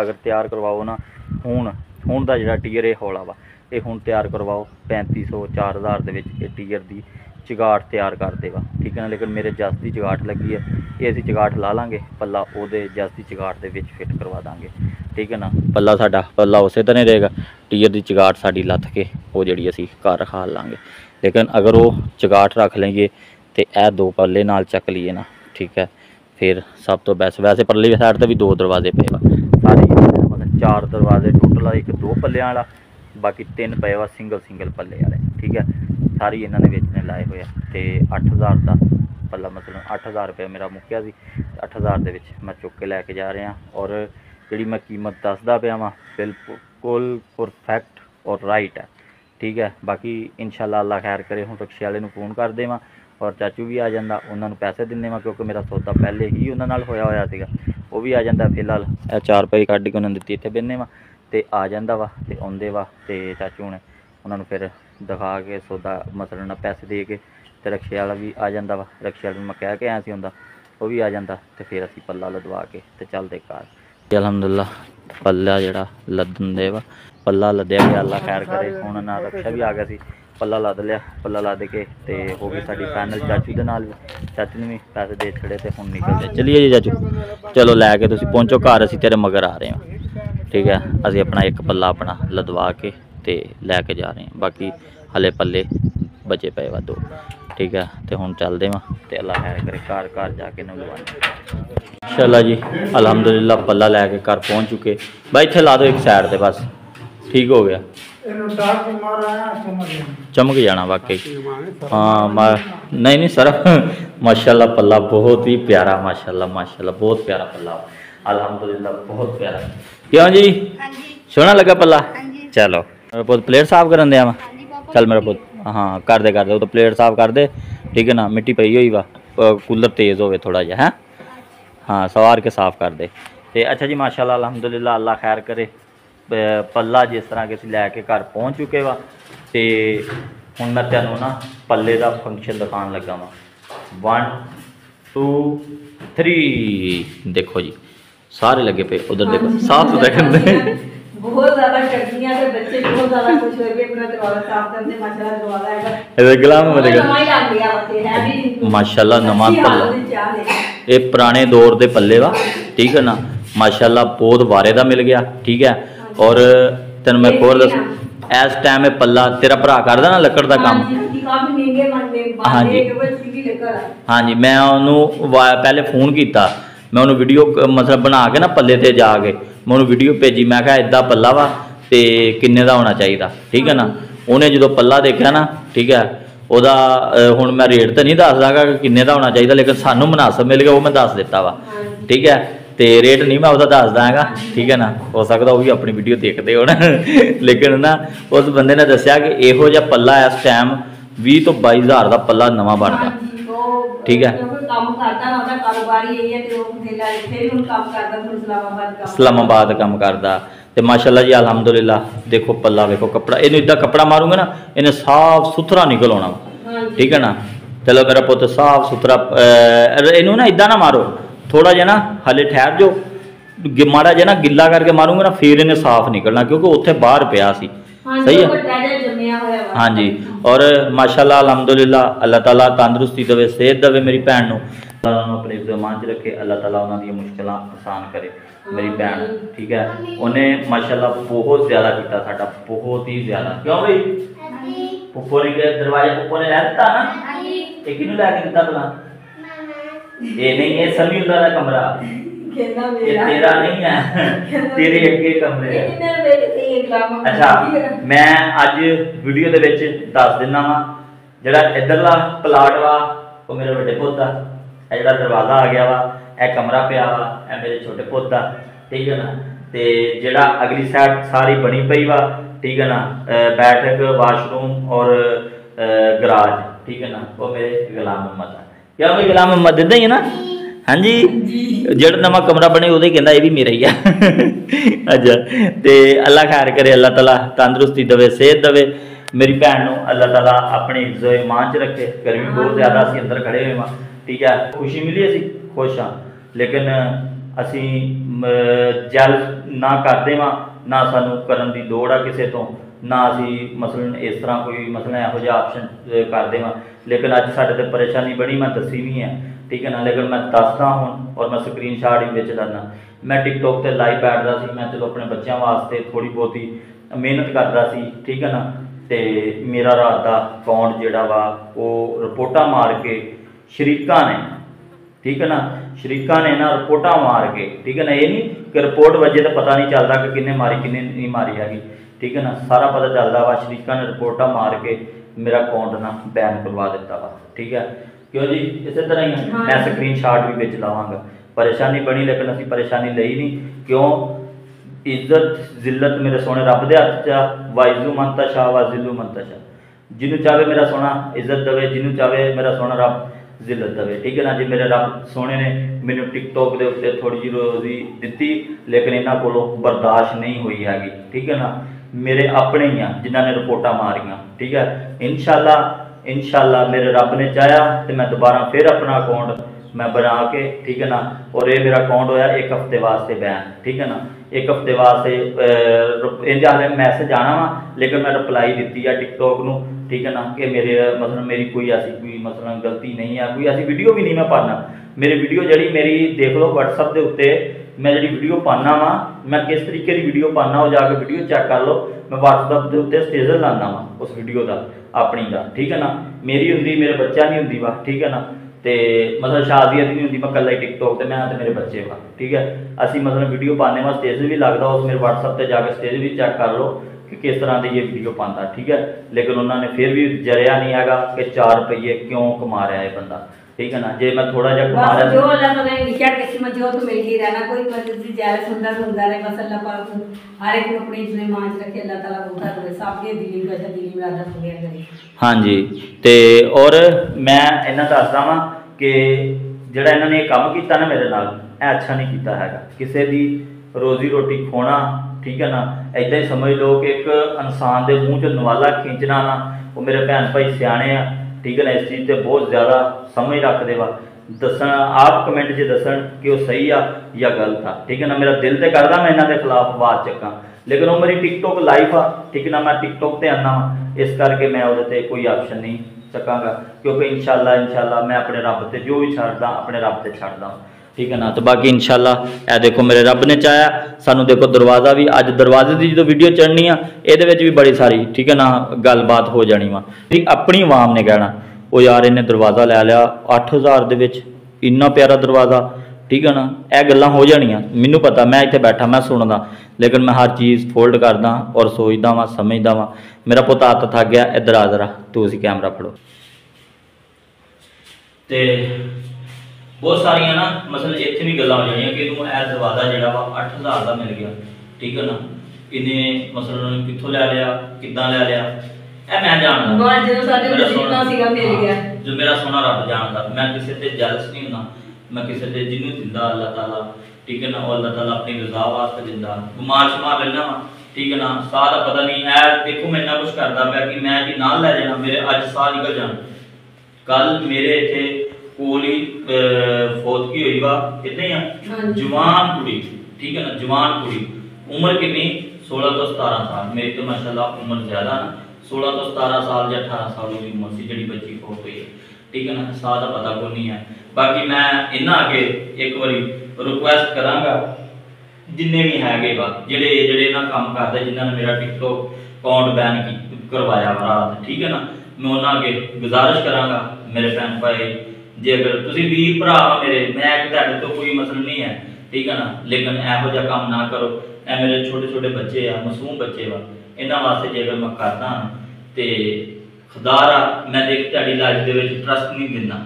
ਅਗਰ ਤਿਆਰ ਕਰਵਾਓ ਨਾ, ਹੁਣ ਹੁਣ ਦਾ ਜਿਹੜਾ ਟੀਅਰ ਇਹ ਹੌਲਾ ਵਾ, ਇਹ ਹੁਣ ਤਿਆਰ ਕਰਵਾਓ 3500 4000 ਦੇ ਵਿੱਚ ਇਹ ਟੀਅਰ ਦੀ ਚਗਾਟ ਤਿਆਰ ਕਰ ਦੇਗਾ ਠੀਕ ਹੈ ਨਾ? ਲੇਕਿਨ ਮੇਰੇ ਜਸ ਦੀ ਚਗਾਟ ਲੱਗੀ ਹੈ, ਇਹ ਅਸੀਂ ਚਗਾਟ ਲਾ ਲਾਂਗੇ, ਪੱਲਾ ਉਹਦੇ ਜਸ ਦੀ ਚਗਾਟ ਦੇ ਵਿੱਚ ਫਿੱਟ ਕਰਵਾ ਦਾਂਗੇ, ਠੀਕ ਹੈ ਨਾ? ਪੱਲਾ ਸਾਡਾ, ਪੱਲਾ ਉਸੇ ਤਰ੍ਹਾਂ ਹੀ ਰਹੇਗਾ ਟੀਅਰ ਦੀ ਚਗਾਟ ਸਾਡੀ ਲੱਥ ਕੇ ਉਹ ਜਿਹੜੀ ਅਸੀਂ ਘਰ ਰਖਾ ਲਾਂਗੇ, ਲੇਕਿਨ ਅਗਰ ਉਹ ਚਗਾਟ ਰੱਖ ਲਈਏ ਤੇ ਇਹ ਦੋ ਪੱਲੇ ਨਾਲ ਚੱਕ ਲਈਏ ਨਾ, ਠੀਕ ਹੈ? ਫਿਰ ਸਭ ਤੋਂ ਬੈਸਟ ਵੈਸੇ ਪਰਲੀ ਸਾਈਡ ਤੇ ਵੀ ਦੋ ਦਰਵਾਜ਼ੇ ਪਏ ਵਾ ਚਾਰ ਦਰਵਾਜ਼ੇ ਟੋਟਲ ਆ ਇੱਕ ਦੋ ਪੱਲਿਆਂ ਵਾਲਾ, ਬਾਕੀ ਤਿੰਨ ਪਏ ਵਾ ਸਿੰਗਲ ਸਿੰਗਲ ਪੱਲੇ ਵਾਲੇ, ਠੀਕ ਹੈ। ਸਾਰੀ ਇਹਨਾਂ ਨੇ ਵੇਚਣੇ ਲਾਏ ਹੋਏ ਆ ਤੇ 8000 ਦਾ ਪੱਲਾ ਮਤਲਬ 8000 ਰੁਪਏ ਮੇਰਾ ਮੁੱਕਿਆ ਸੀ 8000 ਦੇ ਵਿੱਚ ਮੈਂ ਚੁੱਕ ਕੇ ਲੈ ਕੇ ਜਾ ਰਿਹਾ ਔਰ ਜਿਹੜੀ ਮੈਂ ਕੀਮਤ ਦੱਸਦਾ ਪਿਆ ਵਾਂ, ਬਿਲਕੁਲ ਪਰਫੈਕਟ ਔਰ ਰਾਈਟ ਹੈ ਠੀਕ ਹੈ। ਬਾਕੀ ਇਨਸ਼ਾਅੱਲਾ ਅੱਲਾ ਖੈਰ ਕਰੇ, ਹੁਣ ਰਕਸ਼ੇ ਵਾਲੇ ਨੂੰ ਫੋਨ ਕਰ ਦੇਵਾਂ ਔਰ ਚਾਚੂ ਵੀ ਆ ਜਾਂਦਾ, ਉਹਨਾਂ ਨੂੰ ਪੈਸੇ ਦਿੰਨੇ ਵਾਂ, ਕਿਉਂਕਿ ਮੇਰਾ ਸੌਦਾ ਪਹਿਲੇ ਹੀ ਉਹਨਾਂ ਨਾਲ ਹੋਇਆ ਹੋਇਆ ਸੀਗਾ। ਉਹ ਵੀ ਆ ਜਾਂਦਾ ਫਿਲਹਾਲ। ਇਹ ਚਾਰ ਰੁਪਏ ਕੱਢ ਕੇ ਉਹਨਾਂ ਨੂੰ ਦਿੱਤੀ ਇੱਥੇ ਬੰਨੇ ਵਾ। ਤੇ ਆ ਜਾਂਦਾ ਵਾ ਤੇ ਆਉਂਦੇ ਵਾ ਤੇ ਚਾਚੂ ਨੇ ਉਹਨਾਂ ਨੂੰ ਫਿਰ ਦਿਖਾ ਕੇ ਸੌਦਾ ਮਤਲਬ ਨਾਲ ਪੈਸੇ ਦੇ ਕੇ ਤੇ ਰਕਸ਼ੇ ਵਾਲਾ ਵੀ ਆ ਜਾਂਦਾ ਵਾ। ਰਕਸ਼ੇ ਵਾਲੇ ਨੂੰ ਮੈਂ ਕਹਿ ਕੇ ਆਇਆ ਸੀ ਹੁੰਦਾ, ਉਹ ਵੀ ਆ ਜਾਂਦਾ ਤੇ ਫਿਰ ਅਸੀਂ ਪੱਲਾ ਲਦਵਾ ਕੇ ਤੇ ਚੱਲਦੇ ਘਰ। ਤੇ ਅਲਹਮਦੁਲਿਲਾ, ਪੱਲਾ ਜਿਹੜਾ ਲੱਦਣ ਦੇ ਵਾ, ਪੱਲਾ ਲੱਦਿਆ ਗਿਆ, ਅੱਲਾ ਖੈਰ ਕਰੇ, ਹੁਣ ਨਾ ਰਕਸ਼ਾ ਵੀ ਆ ਗਿਆ ਸੀ। ਪੱਲਾ ਲੱਦ ਲਿਆ ਪੱਲਾ ਲੱਦ ਕੇ ਤੇ ਹੋ ਗਈ ਸਾਡੀ ਫਾਈਨਲ ਚਾਚੂ ਦੇ ਨਾਲ ਵੀ, ਚਾਚੂ ਨੇ ਵੀ ਪੈਸੇ ਦੇ ਛੜੇ ਤੇ ਹੁਣ ਨਿਕਲਦੇ ਚਲਿਏ ਜੀ ਚਾਚੂ। ਚਲੋ ਲੈ ਕੇ ਤੁਸੀਂ ਪਹੁੰਚੋ ਘਰ, ਅਸੀਂ ਤੇਰੇ ਮਗਰ ਆ ਰਹੇ ਹਾਂ। ਠੀਕ ਹੈ, ਅਸੀਂ ਆਪਣਾ ਇੱਕ ਪੱਲਾ ਆਪਣਾ ਲਦਵਾ ਕੇ ਤੇ ਲੈ ਕੇ ਜਾ ਰਹੇ ਹਾਂ। ਬਾਕੀ ਹਲੇ ਪੱਲੇ ਬਚੇ ਪਏ ਵਾ ਦੋ। ਠੀਕ ਹੈ, ਤੇ ਹੁਣ ਚੱਲਦੇ ਵਾਂ ਤੇ ਅੱਲਾ ਖੈਰ ਕਰੇ, ਘਰ ਘਰ ਜਾ ਕੇ ਨਵਲਵਾਨੇ ਇਨਸ਼ਾਅੱਲਾ ਜੀ, ਅਲਹਮਦੁਲਿਲਾ, ਪੱਲਾ ਲੈ ਕੇ ਘਰ ਪਹੁੰਚ ਚੁੱਕੇ। ਬਾਈ ਇੱਥੇ ਲਾ ਦਿਓ ਇੱਕ ਸਾਈਡ ਤੇ ਬਸ। ਠੀਕ ਹੋ ਗਿਆ। ਇਹਨੂੰ ਟਾਕ ਮਾਰਾ ਸਮਝ ਚਮਕ ਜਾਣਾ ਵਾਕਈ ਹਾਂ ਮਾ ਨਹੀਂ ਨਹੀਂ ਸਰ ਮਾਸ਼ਾਅੱਲਾ ਪੱਲਾ ਬਹੁਤ ਹੀ ਪਿਆਰਾ ਮਾਸ਼ਾਅੱਲਾ ਮਾਸ਼ਾਅੱਲਾ ਬਹੁਤ ਪਿਆਰਾ ਪੱਲਾ ਅਲਹਮਦੁਲਿਲਾ ਬਹੁਤ ਪਿਆਰਾ ਕਿਉਂ ਜੀ ਹਾਂਜੀ ਸੋਹਣਾ ਲੱਗਾ ਪੱਲਾ ਹਾਂਜੀ ਚਲੋ ਮੇਰਾ ਪੁੱਤ ਪਲੇਟ ਸਾਫ਼ ਕਰਨ ਦਿਆ ਵਾ ਹਾਂਜੀ ਪਾਪਾ ਚੱਲ ਮੇਰਾ ਪੁੱਤ ਹਾਂ ਕਰ ਦੇ ਕਰ ਦੇ ਉਹ ਤਾਂ ਪਲੇਟ ਸਾਫ਼ ਕਰ ਦੇ ਠੀਕ ਹੈ ਨਾ ਮਿੱਟੀ ਪਈ ਹੋਈ ਵਾ ਅਹ ਕੂਲਰ ਤੇਜ਼ ਹੋਵੇ ਥੋੜਾ ਜਿਹਾ ਹੈ ਹਾਂ ਸਵਾਰ ਕੇ ਪੱਲਾ ਜਿਸ ਤਰ੍ਹਾਂ ਕਿ ਅਸੀਂ ਲੈ ਕੇ ਘਰ ਪਹੁੰਚ ਚੁੱਕੇ ਵਾ ਤੇ ਹੁਣ ਮੈਂ ਤੁਹਾਨੂੰ ਨਾ ਪੱਲੇ ਦਾ ਫੰਕਸ਼ਨ ਦਿਖਾਉਣ ਲੱਗਾ ਵਾਂ। 1 2 3 ਦੇਖੋ ਜੀ ਸਾਰੇ ਲੱਗੇ ਪਏ ਉਧਰ ਦੇਖੋ ਸਾਫ਼ ਸੁਥਰਾ ਕਰਦੇ ਬਹੁਤ ਜ਼ਿਆਦਾ ਕਰਦੀਆਂ ਤੇ ਬੱਚੇ ਬਹੁਤ ਜ਼ਿਆਦਾ ਖੁਸ਼ ਹੋ ਕੇ ਆਪਣਾ ਦਰਵਾਜ਼ਾ ਸਾਫ਼ ਕਰਦੇ ਮਾਸ਼ਾਅੱਲਾ ਦਰਵਾਜ਼ਾ ਹੈਗਾ। ਗੁਲਾਮ ਮਦੇਗਾ ਨਵਾਂ ਹੀ ਲੱਗ ਗਿਆ ਵਾ ਤੇ ਹੈ ਵੀ ਮਾਸ਼ਾਅੱਲਾ ਨਵਾਂ ਪੱਲਾ। ਆ। ਇਹ ਪੁਰਾਣੇ ਦੌਰ ਦੇ ਪੱਲੇ ਵਾ ਠੀਕ ਹੈ ਨਾ? ਮਾਸ਼ਾਅੱਲਾ ਬਹੁਤ ਵਾਰੇ ਦਾ ਮਿਲ ਗਿਆ ਠੀਕ ਹੈ? ਔਰ ਤੈਨੂੰ ਮੈਂ ਹੋਰ ਦੱਸ ਇਸ ਟਾਈਮ ਇਹ ਪੱਲਾ ਤੇਰਾ ਭਰਾ ਕਰਦਾ ਨਾ ਲੱਕੜ ਦਾ ਕੰਮ? ਹਾਂਜੀ, ਹਾਂਜੀ, ਮੈਂ ਉਹਨੂੰ ਪਹਿਲੇ ਫੋਨ ਕੀਤਾ। ਮੈਂ ਉਹਨੂੰ ਵੀਡੀਓ ਮਤਲਬ ਬਣਾ ਕੇ ਨਾ ਪੱਲੇ ਤੇ ਜਾ ਕੇ ਮੈਂ ਉਹਨੂੰ ਵੀਡੀਓ ਭੇਜੀ। ਮੈਂ ਕਿਹਾ ਇਦਾਂ ਪੱਲਾ ਵਾ ਤੇ ਕਿੰਨੇ ਦਾ ਹੋਣਾ ਚਾਹੀਦਾ ਠੀਕ ਹੈ ਨਾ? ਉਹਨੇ ਜਦੋਂ ਪੱਲਾ ਦੇਖਿਆ ਨਾ ਠੀਕ ਹੈ ਉਹਦਾ ਹੁਣ ਮੈਂ ਰੇਟ ਤਾਂ ਨਹੀਂ ਦੱਸਦਾਗਾ ਕਿ ਕਿੰਨੇ ਦਾ ਹੋਣਾ ਚਾਹੀਦਾ ਲੇਕਿਨ ਸਾਨੂੰ ਮੁਨਾਸਬ ਮਿਲ ਗਿਆ ਉਹ ਮੈਂ ਦੱਸ ਦਿੱਤਾ ਵਾ। ਠੀਕ ਹੈ ਤੇ ਰੇਟ ਨਹੀਂ ਮੈਂ ਉਹਦਾ ਦੱਸਦਾ ਹੈਗਾ ਠੀਕ ਹੈ ਨਾ? ਹੋ ਸਕਦਾ ਉਹ ਵੀ ਆਪਣੀ ਵੀਡੀਓ ਦੇਖਦੇ ਹੋਣ। ਲੇਕਿਨ ਨਾ ਉਸ ਬੰਦੇ ਨੇ ਦੱਸਿਆ ਕਿ ਇਹੋ ਜਿਹਾ ਪੱਲਾ ਇਸ ਟਾਈਮ 20 ਤੋਂ 22000 ਦਾ ਪੱਲਾ ਨਵਾਂ ਬਣਦਾ। ਠੀਕ ਹੈ। ਕੰਮ ਕਰਦਾ ਨਾ ਉਹਦਾ ਕਾਰੋਬਾਰ ਹੀ ਇਹ ਹੈ ਤੇ ਉਹ ਮੇਲਾ ਇੱਥੇ ਵੀ ਹੁਣ ਕੰਮ ਕਰਦਾ ਹੁਣ ਇਸਲਾਮਾਬਾਦ ਕੰਮ ਇਸਲਾਮਾਬਾਦ ਕੰਮ ਕਰਦਾ। ਤੇ ਮਾਸ਼ਾਅੱਲਾ ਜੀ ਅਲਹਮਦੁਲਿਲਾ ਦੇਖੋ ਪੱਲਾ ਵੇਖੋ ਕੱਪੜਾ ਇਹਨੂੰ ਇਦਾਂ ਕੱਪੜਾ ਮਾਰੂੰਗਾ ਨਾ ਇਹਨੇ ਸਾਫ਼ ਸੁਥਰਾ ਨਿਕਲ ਆਉਣਾ। ਠੀਕ ਹੈ ਨਾ? ਚਲੋ ਮੇਰਾ ਪੁੱਤ ਸਾਫ਼ ਸੁਥਰਾ ਇਹਨੂੰ ਨਾ ਇਦਾਂ ਨਾ ਮਾਰੋ। ਥੋੜਾ ਜਿਹਾ ਨਾ ਹਲੇ ਠਹਿਰ ਜੋ ਗਿ- ਮਾੜਾ ਜਿਹਾ ਨਾ ਗਿੱਲਾ ਕਰਕੇ ਮਾਰੂੰਗਾ ਨਾ ਫਿਰ ਇਹਨੇ ਸਾਫ਼ ਨਿਕਲਣਾ ਕਿਉਂਕਿ ਉੱਥੇ ਬਾਹਰ ਪਿਆ ਸੀ। ਹਾਂਜੀ ਸਹੀ ਉਹ ਹੈ ਵੱਡਾ ਜਿਹਾ ਜੰਮਿਆ ਹੋਇਆ ਵਾ। ਹਾਂਜੀ ਔਰ ਮਾਸ਼ਾਅੱਲਾ ਅਲਹਮਦੁਲਿਲਾ ਅੱਲਾਹ ਤਾਲਾ ਤੰਦਰੁਸਤੀ ਦੇਵੇ ਸਿਹਤ ਦੇਵੇ ਮੇਰੀ ਭੈਣ ਨੂੰ। ਅੱਲਾਹ ਉਹਨੂੰ ਆਪਣੇ ਜ਼ਮਾਨ 'ਚ ਰੱਖੇ ਅੱਲਾਹ ਤਾਲਾ ਉਹਨਾਂ ਦੀਆਂ ਮੁਸ਼ਕਲਾਂ ਆਸਾਨ ਕਰੇ ਮੇਰੀ ਭੈਣ ਠੀਕ ਹੈ? ਉਹਨੇ ਮਾਸ਼ਾਅੱਲਾ ਬਹੁਤ ਜ਼ਿਆਦਾ ਕੀਤਾ ਸਾਡਾ ਬਹੁਤ ਹੀ ਜ਼ਿਆਦਾ। ਕਿਉਂ ਬਈ? ਹਾਂਜੀ। ਪੁੱਪੋ ਨੇ ਕਿ ਦਰਵਾਜ਼ਾ ਪੁੱਪੋ ਨੇ ਲੈ ਦਿੱਤਾ ਨਾ। ਹਾਂਜੀ। ਇਹ ਨਹੀਂ ਇਹ ਹੁੰਦਾ ਦਾ ਕਮਰਾ। ਕਹਿੰਦਾ ਇਹ ਮੇਰਾ। ਤੇਰਾ ਨਹੀਂ ਹੈ ਤੇਰੇ ਅੱਗੇ ਕਮਰੇ ਹੈ ਇਹ ਮੇਰੇ ਬੇਟੇ ਤੇ ਇਹ ਗਲਾਮ ਅੱਛਾ ਮੈਂ ਅੱਜ ਵੀਡੀਓ ਦੇ ਵਿੱਚ ਦੱਸ ਦਿੰਦਾ ਵਾਂ ਜਿਹੜਾ ਇਧਰਲਾ ਪਲਾਟ ਵਾ ਉਹ ਮੇਰੇ ਵੱਡੇ ਪੁੱਤ ਦਾ। ਇਹ ਜਿਹੜਾ ਦਰਵਾਜ਼ਾ ਆ ਗਿਆ ਵਾ ਇਹ ਕਮਰਾ ਪਿਆ ਵਾ ਇਹ ਮੇਰੇ ਛੋਟੇ ਪੁੱਤ ਦਾ ਠੀਕ ਹੈ ਨਾ? ਤੇ ਜਿਹੜਾ ਅਗਲੀ ਸਾਈਡ ਸਾਰੀ ਬਣੀ ਪਈ ਵਾ ਠੀਕ ਹੈ ਨਾ? ਬੈਠਕ ਵਾਸ਼ਰੂਮ ਔਰ ਗਰਾਜ ਠੀਕ ਹੈ ਨਾ? ਉਹ ਮੇਰੇ ਗੁਲਾਮ ਮੁਹੰਮਦ ਕਿਉਂ ਵੀ ਗੁਲਾਮ ਮੁਹੰਮਦ ਦਿੰਦਾ ਹੀ ਹੈ ਨਾ? ਹਾਂਜੀ। ਜਿਹੜਾ ਨਵਾਂ ਕਮਰਾ ਬਣੇ ਉਹਦੇ ਕਹਿੰਦਾ ਇਹ ਵੀ ਮੇਰਾ ਹੀ ਆ। ਅੱਛਾ। ਤੇ ਅੱਲਾ ਖੈਰ ਕਰੇ ਅੱਲਾ ਤਾਲਾ ਤੰਦਰੁਸਤੀ ਦੇਵੇ ਸਿਹਤ ਦੇਵੇ। ਮੇਰੀ ਭੈਣ ਨੂੰ ਅੱਲਾ ਤਾਲਾ ਆਪਣੀ ਇੱਜ਼ਤ ਇਮਾਨ ਚ ਰੱਖੇ। ਗਰਮੀ ਬਹੁਤ ਜ਼ਿਆਦਾ ਅਸੀਂ ਅੰਦਰ ਖੜੇ ਹੋਏ ਹਾਂ ਠੀਕ ਹੈ ਖੁਸ਼ੀ ਮਿਲੀ ਅਸੀਂ? ਖੁਸ਼ ਹਾਂ। ਲੇਕਿਨ ਅਸੀਂ ਮ, ਜਲ ਨਾ ਕਰਦੇ ਵਾਂ ਨਾ ਸਾਨੂੰ ਕਰਨ ਦੀ ਲੋੜ ਆ ਕਿਸੇ ਤੋਂ। ਨਾ ਅਸੀਂ ਮਸਲਨ ਇਸ ਤਰ੍ਹਾਂ ਕੋਈ ਮਸਲਨ ਇਹੋ ਜਿਹਾ ਆਪਸ਼ਨ ਕਰਦੇ ਹਾਂ ਲੇਕਿਨ ਅੱਜ ਸਾਡੇ ਤੇ ਪਰੇਸ਼ਾਨੀ ਬੜੀ, ਮੈਂ ਦੱਸੀ ਨਹੀਂ ਹੈ ਠੀਕ ਹੈ ਨਾ? ਲੇਕਿਨ ਮੈਂ ਦੱਸਦਾ ਹੁਣ ਔਰ ਮੈਂ ਸਕਰੀਨਸ਼ਾਟ ਵੀ ਵਿੱਚ ਲੈਣਾ ਮੈਂ ਟਿਕਟੋਕ ਤੇ ਲਾਈਵ ਬੈਠਦਾ ਸੀ। ਮੈਂ ਚਲੋ ਆਪਣੇ ਬੱਚਿਆਂ ਵਾਸਤੇ ਥੋੜੀ ਬਹੁਤੀ ਮਿਹਨਤ ਕਰਦਾ ਸੀ। ਠੀਕ ਹੈ ਨਾ? ਤੇ ਮੇਰਾ ਰਾਤ ਦਾ ਅਕਾਊਂਟ ਜਿਹੜਾ ਵਾ, ਉਹ ਰਿਪੋਰਟਾਂ ਮਾਰ ਕੇ ਸ਼ਰੀਕਾਂ ਨੇ, ਠੀਕ ਹੈ ਨਾ? ਸ਼ਰੀਕਾਂ ਨੇ ਨਾ ਰਿਪੋਰਟਾਂ ਮਾਰ ਕੇ, ਠੀਕ ਹੈ ਨਾ? ਇਹ ਨਹੀਂ ਕਿ ਰਿਪੋਰਟ ਵਜੇ ਤਾਂ ਪਤਾ ਨਹੀਂ ਚੱਲਦਾ ਕਿ ਕਿੰਨੇ ਮਾਰੀ, ਕਿੰਨੇ ਨਹੀਂ ਮਾਰੀ ਹੈਗੀ। ਠੀਕ ਹੈ ਨਾ? ਸਾਰਾ ਪਤਾ ਚੱਲਦਾ ਵਾ ਸ਼ਰੀਕਾਂ ਨੇ ਰਿਪੋਰਟਾਂ ਮਾਰ ਕੇ ਮੇਰਾ ਅਕਾਊਂਟ ਨਾ ਬੈਨ ਕਰਵਾ ਦਿੱਤਾ ਵਾ ਠੀਕ ਹੈ? ਕਿਉਂ ਜੀ? ਇਸੇ ਤਰ੍ਹਾਂ ਹੀ। ਹਾਂ। ਮੈਂ ਸਕਰੀਨਸ਼ਾਟ ਵੀ ਵਿੱਚ ਲਾਵਾਂਗਾ। ਪਰੇਸ਼ਾਨੀ ਬਣੀ ਲੇਕਿਨ ਅਸੀਂ ਪਰੇਸ਼ਾਨੀ ਲਈ ਨਹੀਂ। ਕਿਉਂ? ਇੱਜ਼ਤ ਜ਼ਿਲਤ ਮੇਰੇ ਸੋਹਣੇ ਰੱਬ ਦੇ ਹੱਥ 'ਚ ਆ। ਵਾਇਜ਼ੂ ਮੰਤਾ ਸ਼ਾਹ ਵਾ ਜ਼ਿਲੂ ਮੰਤਾ ਸ਼ਾਹ। ਜਿਹਨੂੰ ਚਾਹੇ ਮੇਰਾ ਸੋਹਣਾ ਇੱਜ਼ਤ ਦੇਵੇ ਜਿਹਨੂੰ ਚਾਹੇ ਮੇਰਾ ਸੋਹਣਾ ਰੱਬ ਜ਼ਿਲਤ ਦੇਵੇ। ਠੀਕ ਹੈ ਨਾ? ਜੀ ਮੇਰੇ ਰੱਬ ਸੋਹਣੇ ਨੇ ਮੈਨੂੰ ਟਿਕਟੋਕ ਦੇ ਉੱਤੇ ਥੋੜੀ ਜਿਹੀ ਰੋਜ਼ੀ ਦਿੱਤੀ ਲੇਕਿਨ ਇਹਨਾਂ ਕੋਲੋਂ ਬਰਦਾਸ਼ਤ ਨਹੀਂ ਹੋਈ ਹੈਗੀ। ਠੀਕ ਹੈ ਨਾ? ਮੇਰੇ ਆਪਣੇ ਹੀ ਆ, ਜਿਨ੍ਹਾਂ ਨੇ ਰਿਪੋਰਟਾਂ ਮਾਰੀਆਂ, ਠੀਕ ਹੈ? ਇਨਸ਼ਾਅੱਲਾ ਇਨਸ਼ਾਅੱਲਾ ਮੇਰੇ ਰੱਬ ਨੇ ਚਾਹਿਆ ਤੇ ਮੈਂ ਦੁਬਾਰਾ ਫਿਰ ਆਪਣਾ ਅਕਾਊਂਟ ਮੈਂ ਬਣਾ ਕੇ, ਠੀਕ ਹੈ ਨਾ? ਔਰ ਇਹ ਮੇਰਾ ਅਕਾਊਂਟ ਹੋਇਆ ਇੱਕ ਹਫ਼ਤੇ ਵਾਸਤੇ ਬੈਨ, ਠੀਕ ਹੈ ਨਾ? ਇੱਕ ਹਫ਼ਤੇ ਵਾਸਤੇ ਇਹਦੇ ਹਾਲੇ ਮੈਸੇਜ ਆਣਾ ਵਾ, ਲੇਕਿਨ ਮੈਂ ਰਿਪਲਾਈ ਦਿੱਤੀ ਆ ਟਿਕਟੋਕ ਨੂੰ, ਠੀਕ ਹੈ ਨਾ? ਕਿ ਮੇਰੇ, ਮਤਲਬ ਮੇਰੀ ਕੋਈ ਐਸੀ ਕੋਈ ਮਤਲਬ ਗਲਤੀ ਨਹੀਂ ਆ, ਕੋਈ ਐਸੀ ਵੀਡੀਓ ਵੀ ਨਹੀਂ ਮੈਂ ਪਾਣਾ ਮੇਰੀ ਵੀਡੀਓ ਜਿਹੜੀ ਮੇਰੀ ਦੇਖ ਲਓ WhatsApp ਦੇ ਉੱਤੇ ਮੈਂ ਜਿਹੜੀ ਵੀਡੀਓ ਪਾਣਾ ਵਾ, ਮੈਂ ਕਿਸ ਤਰੀਕੇ ਦੀ ਵੀਡੀਓ ਪਾਣਾ ਉਹ ਜਾ ਕੇ ਵੀਡੀਓ ਚੈੱਕ ਕਰ ਲਓ। ਮੈਂ WhatsApp ਦੇ ਉੱਤੇ ਸਟੇਟਸ ਲਾਉਂਦਾ ਵਾ ਉਸ ਵੀਡੀਓ ਦਾ, ਆਪਣੀ ਦਾ, ਠੀਕ ਹੈ ਨਾ? ਮੇਰੀ ਹੁੰਦੀ, ਮੇਰੇ ਬੱਚਾ ਨਹੀਂ ਹੁੰਦੀ ਵਾ, ਠੀਕ ਹੈ ਨਾ? ਤੇ ਮਤਲਬ ਸ਼ਾਦੀਅਤ ਨਹੀਂ ਹੁੰਦੀ, ਮੈਂ ਇਕੱਲਾ ਹੀ ਟਿਕਟੋਕ ਤੇ ਮੈਂ ਤੇ ਮੇਰੇ ਬੱਚੇ ਵਾ, ਠੀਕ ਹੈ? ਅਸੀਂ ਮਤਲਬ ਵੀਡੀਓ ਪਾਣੇ ਵਾ ਸਟੇਜ ਵੀ ਲੱਗਦਾ, ਉਸ ਮੇਰੇ WhatsApp ਤੇ ਜਾ ਕੇ ਸਟੇਜ ਵੀ ਚੈੱਕ ਕਰ ਲਓ ਕਿ ਕਿਸ ਤਰ੍ਹਾਂ ਦੀ ਇਹ ਵੀਡੀਓ ਪਾਉਂਦਾ ਠੀਕ ਹੈ? ਲੇਕਿਨ ਉਹਨਾਂ ਨੇ ਫਿਰ ਵੀ ਜਰਿਆ ਨਹੀਂ ਹੈਗਾ ਕਿ 4 ਰੁਪਏ ਕਿਉਂ ਕਮਾ ਰਿਹਾ ਇਹ ਬੰਦਾ। ਠੀਕ ਹੈ ਨਾ? ਜੇ ਮੈਂ ਥੋੜਾ ਜਿਹਾ ਕਮਾ ਬਸ ਜੋ ਰਿਹਾ ਅੱਲਾਹ ਤਾਲਾ ਨੇ ਲਿਖਿਆ ਕਿਸਮਤ ਜੋ ਤੂੰ ਮਿਲ ਗਈ ਰਹਿਣਾ ਕੋਈ ਮਦਦ ਦੀ ਜਾਇਜ਼ ਹੁੰਦਾ ਤਾਂ ਹੁੰਦਾ ਰਹੇ ਬਸ ਅੱਲਾਹ ਪਾਕ ਨੂੰ ਹਰ ਇੱਕ ਨੂੰ ਆਪਣੀ ਜਿਵੇਂ ਮਾਂ ਚ ਰੱਖੇ ਅੱਲਾਹ ਤਾਲਾ ਬਹੁਤਾ ਦੇਵੇ ਸਭ ਦੇ ਦਿਲੀ ਵਿੱਚ ਦਿਲੀ ਮੁਰਾਦਾਂ ਪੂਰੀਆਂ ਕਰੇ। ਹਾਂਜੀ ਤੇ ਔਰ ਮੈਂ ਇਹਨਾਂ ਦੱਸਦਾ ਵਾਂ ਕਿ ਜਿਹੜਾ ਇਹਨਾਂ ਨੇ ਇਹ ਕੰਮ ਕੀਤਾ ਨਾ ਮੇਰੇ ਨਾਲ ਇਹ ਅੱਛਾ ਨਹੀਂ ਕੀਤਾ ਹੈਗਾ। ਕਿਸੇ ਦੀ ਰੋਜ਼ੀ ਰੋਟੀ ਖੋਣਾ ਠੀਕ ਹੈ ਨਾ? ਐਦਾਂ ਹੀ ਸਮਝ ਲਓ ਕਿ ਇੱਕ ਇਨਸਾਨ ਦੇ ਮੂੰਹ 'ਚ ਨਵਾਲਾ ਖਿੱਚਣਾ ਨਾ ਉਹ ਮੇਰੇ ਭੈਣ ਭਾਈ ਸਿਆਣੇ ਆ ਠੀਕ ਹੈ ਨਾ ਇਸ ਚੀਜ਼ ਤੇ ਬਹੁਤ ਜ਼ਿਆਦਾ ਸਮਝ ਰੱਖਦੇ ਵਾ। ਦੱਸਣ, ਆਪ ਕਮੈਂਟ 'ਚ ਦੱਸਣ ਕਿ ਉਹ ਸਹੀ ਆ ਜਾਂ ਗਲਤ ਆ। ਠੀਕ ਹੈ ਨਾ? ਮੇਰਾ ਦਿਲ ਤੇ ਕਰਦਾ ਮੈਂ ਇਹਨਾਂ ਦੇ ਖਿਲਾਫ ਆਵਾਜ਼ ਚੱਕਾਂ। ਲੇਕਿਨ ਉਹ ਮੇਰੀ ਟਿਕਟੋਕ ਲਾਈਫ ਆ। ਠੀਕ ਨਾ? ਮੈਂ ਟਿਕਟੋਕ ਤੇ ਆਨਾ ਵਾਂ। ਇਸ ਕਰਕੇ ਮੈਂ ਉਹਦੇ ਤੇ ਕੋਈ ਆਪਸ਼ਨ ਨਹੀਂ ਚੱਕਾਂਗਾ। ਕਿਉਂਕਿ ਇਨਸ਼ਾਅੱਲਾ ਇਨਸ਼ਾਅੱਲਾ ਮੈਂ ਆਪਣੇ ਰੱਬ ਤੇ ਜੋ ਵੀ ਛੱਡਦਾ, ਆਪਣੇ ਰੱਬ ਤੇ ਛੱਡਦਾ ਠੀਕ ਹੈ ਨਾ? ਤੇ ਬਾਕੀ ਇਨਸ਼ਾਅੱਲਾ ਇਹ ਦੇਖੋ ਮੇਰੇ ਰੱਬ ਨੇ ਚਾਹਿਆ, ਸਾਨੂੰ ਦੇਖੋ ਦਰਵਾਜ਼ਾ ਵੀ ਅੱਜ ਦਰਵਾਜ਼ੇ ਦੀ ਜਦੋਂ ਵੀਡੀਓ ਚੜਨੀ ਆ, ਇਹਦੇ ਵਿੱਚ ਵੀ ਬੜੀ ਸਾਰੀ, ਠੀਕ ਹੈ ਨਾ, ਗੱਲਬਾਤ ਹੋ ਜਾਣੀ ਵਾ। ਠੀਕ ਆਪਣੀ ਆਵਾਮ ਨੇ ਕਹਿਣਾ, ਉਹ ਯਾਰ ਇਹਨੇ ਦਰਵਾਜ਼ਾ ਲੈ ਲਿਆ 8000 ਦੇ ਵਿੱਚ, ਇੰਨਾ ਪਿਆਰਾ ਦਰਵਾਜ਼ਾ, ਠੀਕ ਹੈ ਨਾ? ਇਹ ਗੱਲਾਂ ਹੋ ਜਾਣੀਆਂ, ਮੈਨੂੰ ਪਤਾ, ਮੈਂ ਇੱਥੇ ਬੈਠਾ, ਮੈਂ ਸੁਣਦਾ, ਲੇਕਿਨ ਮੈਂ ਹਰ ਚੀਜ਼ ਫੋਲਡ ਕਰਦਾ ਔਰ ਸੋਚਦਾ ਵਾਂ, ਸਮਝਦਾ ਵਾਂ। ਮੇਰਾ ਪੁੱਤ ਹੱਥ ਥੱਕ ਗਿਆ, ਇੱਧਰ ਆ ਜ਼ਰਾ, ਤੂੰ ਅਸੀਂ ਕੈਮਰਾ ਫੜੋ। ਤੇ ਬਹੁਤ ਸਾਰੀਆਂ ਨਾ ਮਸਲ ਇੱਥੇ ਵੀ ਗੱਲਾਂ ਹੋ ਜਾਣੀਆਂ ਕਿ ਇਹਨੂੰ ਇਹ ਦਰਵਾਜ਼ਾ ਜਿਹੜਾ ਵਾ 8000 ਦਾ ਮਿਲ ਗਿਆ ਠੀਕ ਹੈ ਨਾ? ਇਹਨੇ ਮਸਲ ਕਿੱਥੋਂ ਲੈ ਲਿਆ ਕਿੱਦਾਂ ਲੈ ਲਿਆ? ਇਹ ਮੈਂ ਜਾਣਦਾ। ਬਸ ਜਦੋਂ ਸਾਡੇ ਮੇਰਾ ਨਸੀਬਾਂ ਸੋਹਣਾ- ਸੀਗਾ, ਮਿਲ ਹਾਂ, ਗਿਆ। ਜੋ ਮੇਰਾ ਸੋਹਣਾ ਰੱਬ ਜਾਣਦਾ ਮੈਂ ਕਿਸੇ ਤੇ ਜੈਲਸ ਨਹੀਂ ਹੁੰਦਾ। ਮੈਂ ਕਿਸੇ ਤੇ ਜਿਹਨੂੰ ਦਿੰਦਾ ਅੱਲਾਹ ਤਾਲਾ ਠੀਕ ਹੈ ਨਾ? ਉਹ ਅੱਲਾਹ ਤਾਲਾ ਆਪਣੀ ਰਜ਼ਾ ਵਾਸਤੇ ਦਿੰਦਾ। ਬਿਮਾਰ ਸ਼ਮਾਰ ਲੈਣਾ ਵਾ ਠੀਕ ਹੈ ਨਾ? ਸਾਹ ਦਾ ਪਤਾ ਨਹੀਂ ਐ ਦੇਖੋ ਮੈਂ ਇੰਨਾ ਕੁਝ ਕਰਦਾ ਪਿਆ ਕਿ ਮੈਂ ਜੀ ਨਾਲ ਲੈ ਜਾਣਾ ਮੇਰੇ ਅੱਜ ਸਾਹ ਨਿਕਲ ਜਾਣ। ਕੱਲ ਮੇਰੇ ਇੱਥੇ ਕੋਲ ਹੀ ਫੌਤਗੀ ਹੋਈ ਵਾ? ਕਿੰਨੇ ਆ? ਹਾਂਜੀ। ਜਵਾਨ ਕੁੜੀ ਠੀਕ ਹੈ ਨਾ? ਜਵਾਨ ਕੁੜੀ। ਉਮਰ ਕਿੰਨੀ? 16 ਤੋਂ 17 ਸਾਲ। ਮੇਰੀ ਤਾਂ ਮਾਸ਼ਾਅੱਲਾ ਉਮਰ ਜ਼ਿਆਦਾ ਨਾ। 16 ਤੋਂ 17 ਸਾਲ ਜਾਂ 18 ਸਾਲ ਦੀ ਉਮਰ ਸੀ ਜਿਹੜੀ ਬੱਚੀ ਫੌਤ ਹੋਈ ਹੈ। ਠੀਕ ਹੈ ਨਾ? ਸਾਹ ਦਾ ਪਤਾ ਕੋਈ ਨਹੀਂ ਹੈ। ਬਾਕੀ ਮੈਂ ਇਹਨਾਂ ਅੱਗੇ ਇੱਕ ਵਾਰੀ ਰਿਕੁਐਸਟ ਕਰਾਂਗਾ ਜਿੰਨੇ ਵੀ ਹੈਗੇ ਵਾ ਜਿਹੜੇ ਜਿਹੜੇ ਨਾ ਕੰਮ ਕਰਦੇ ਜਿਨ੍ਹਾਂ ਨੇ ਮੇਰਾ ਟਿਕਟੋਕ ਅਕਾਊਂਟ ਬੈਨ ਕੀ ਕਰਵਾਇਆ ਵਾ ਰਾਤ। ਠੀਕ ਹੈ ਨਾ? ਮੈਂ ਉਹਨਾਂ ਅੱਗੇ ਗੁਜ਼ਾਰਿਸ਼ ਕਰਾਂਗਾ ਮੇਰੇ ਭੈਣ ਭਾਈ ਜੇ ਅਗਰ ਤੁਸੀਂ ਵੀਰ ਭਰਾ ਵਾ ਮੇਰੇ, ਮੈਂ ਕਿ ਤੁਹਾਡੇ ਤੋਂ ਕੋਈ ਮਸਲਾ ਨਹੀਂ ਹੈ, ਠੀਕ ਹੈ ਨਾ? ਲੇਕਿਨ ਇਹੋ ਜਿਹਾ ਕੰਮ ਨਾ ਕਰੋ। ਇਹ ਮੇਰੇ ਛੋਟੇ ਛੋਟੇ ਬੱਚੇ ਆ, ਮਾਸੂਮ ਬੱਚੇ ਵਾ। ਇਹਨਾਂ ਵਾਸਤੇ ਜੇ ਅਗਰ ਮੈਂ ਕਰਦਾ ਹਾਂ, ਤੇ ਖੁਦਾਰਾ ਮੈਂ ਦੇਖ ਤੁਹਾਡੀ ਲਾਈਫ ਦੇ ਵਿੱਚ ਟਰਸਟ ਨਹੀਂ ਦਿੰਦਾ।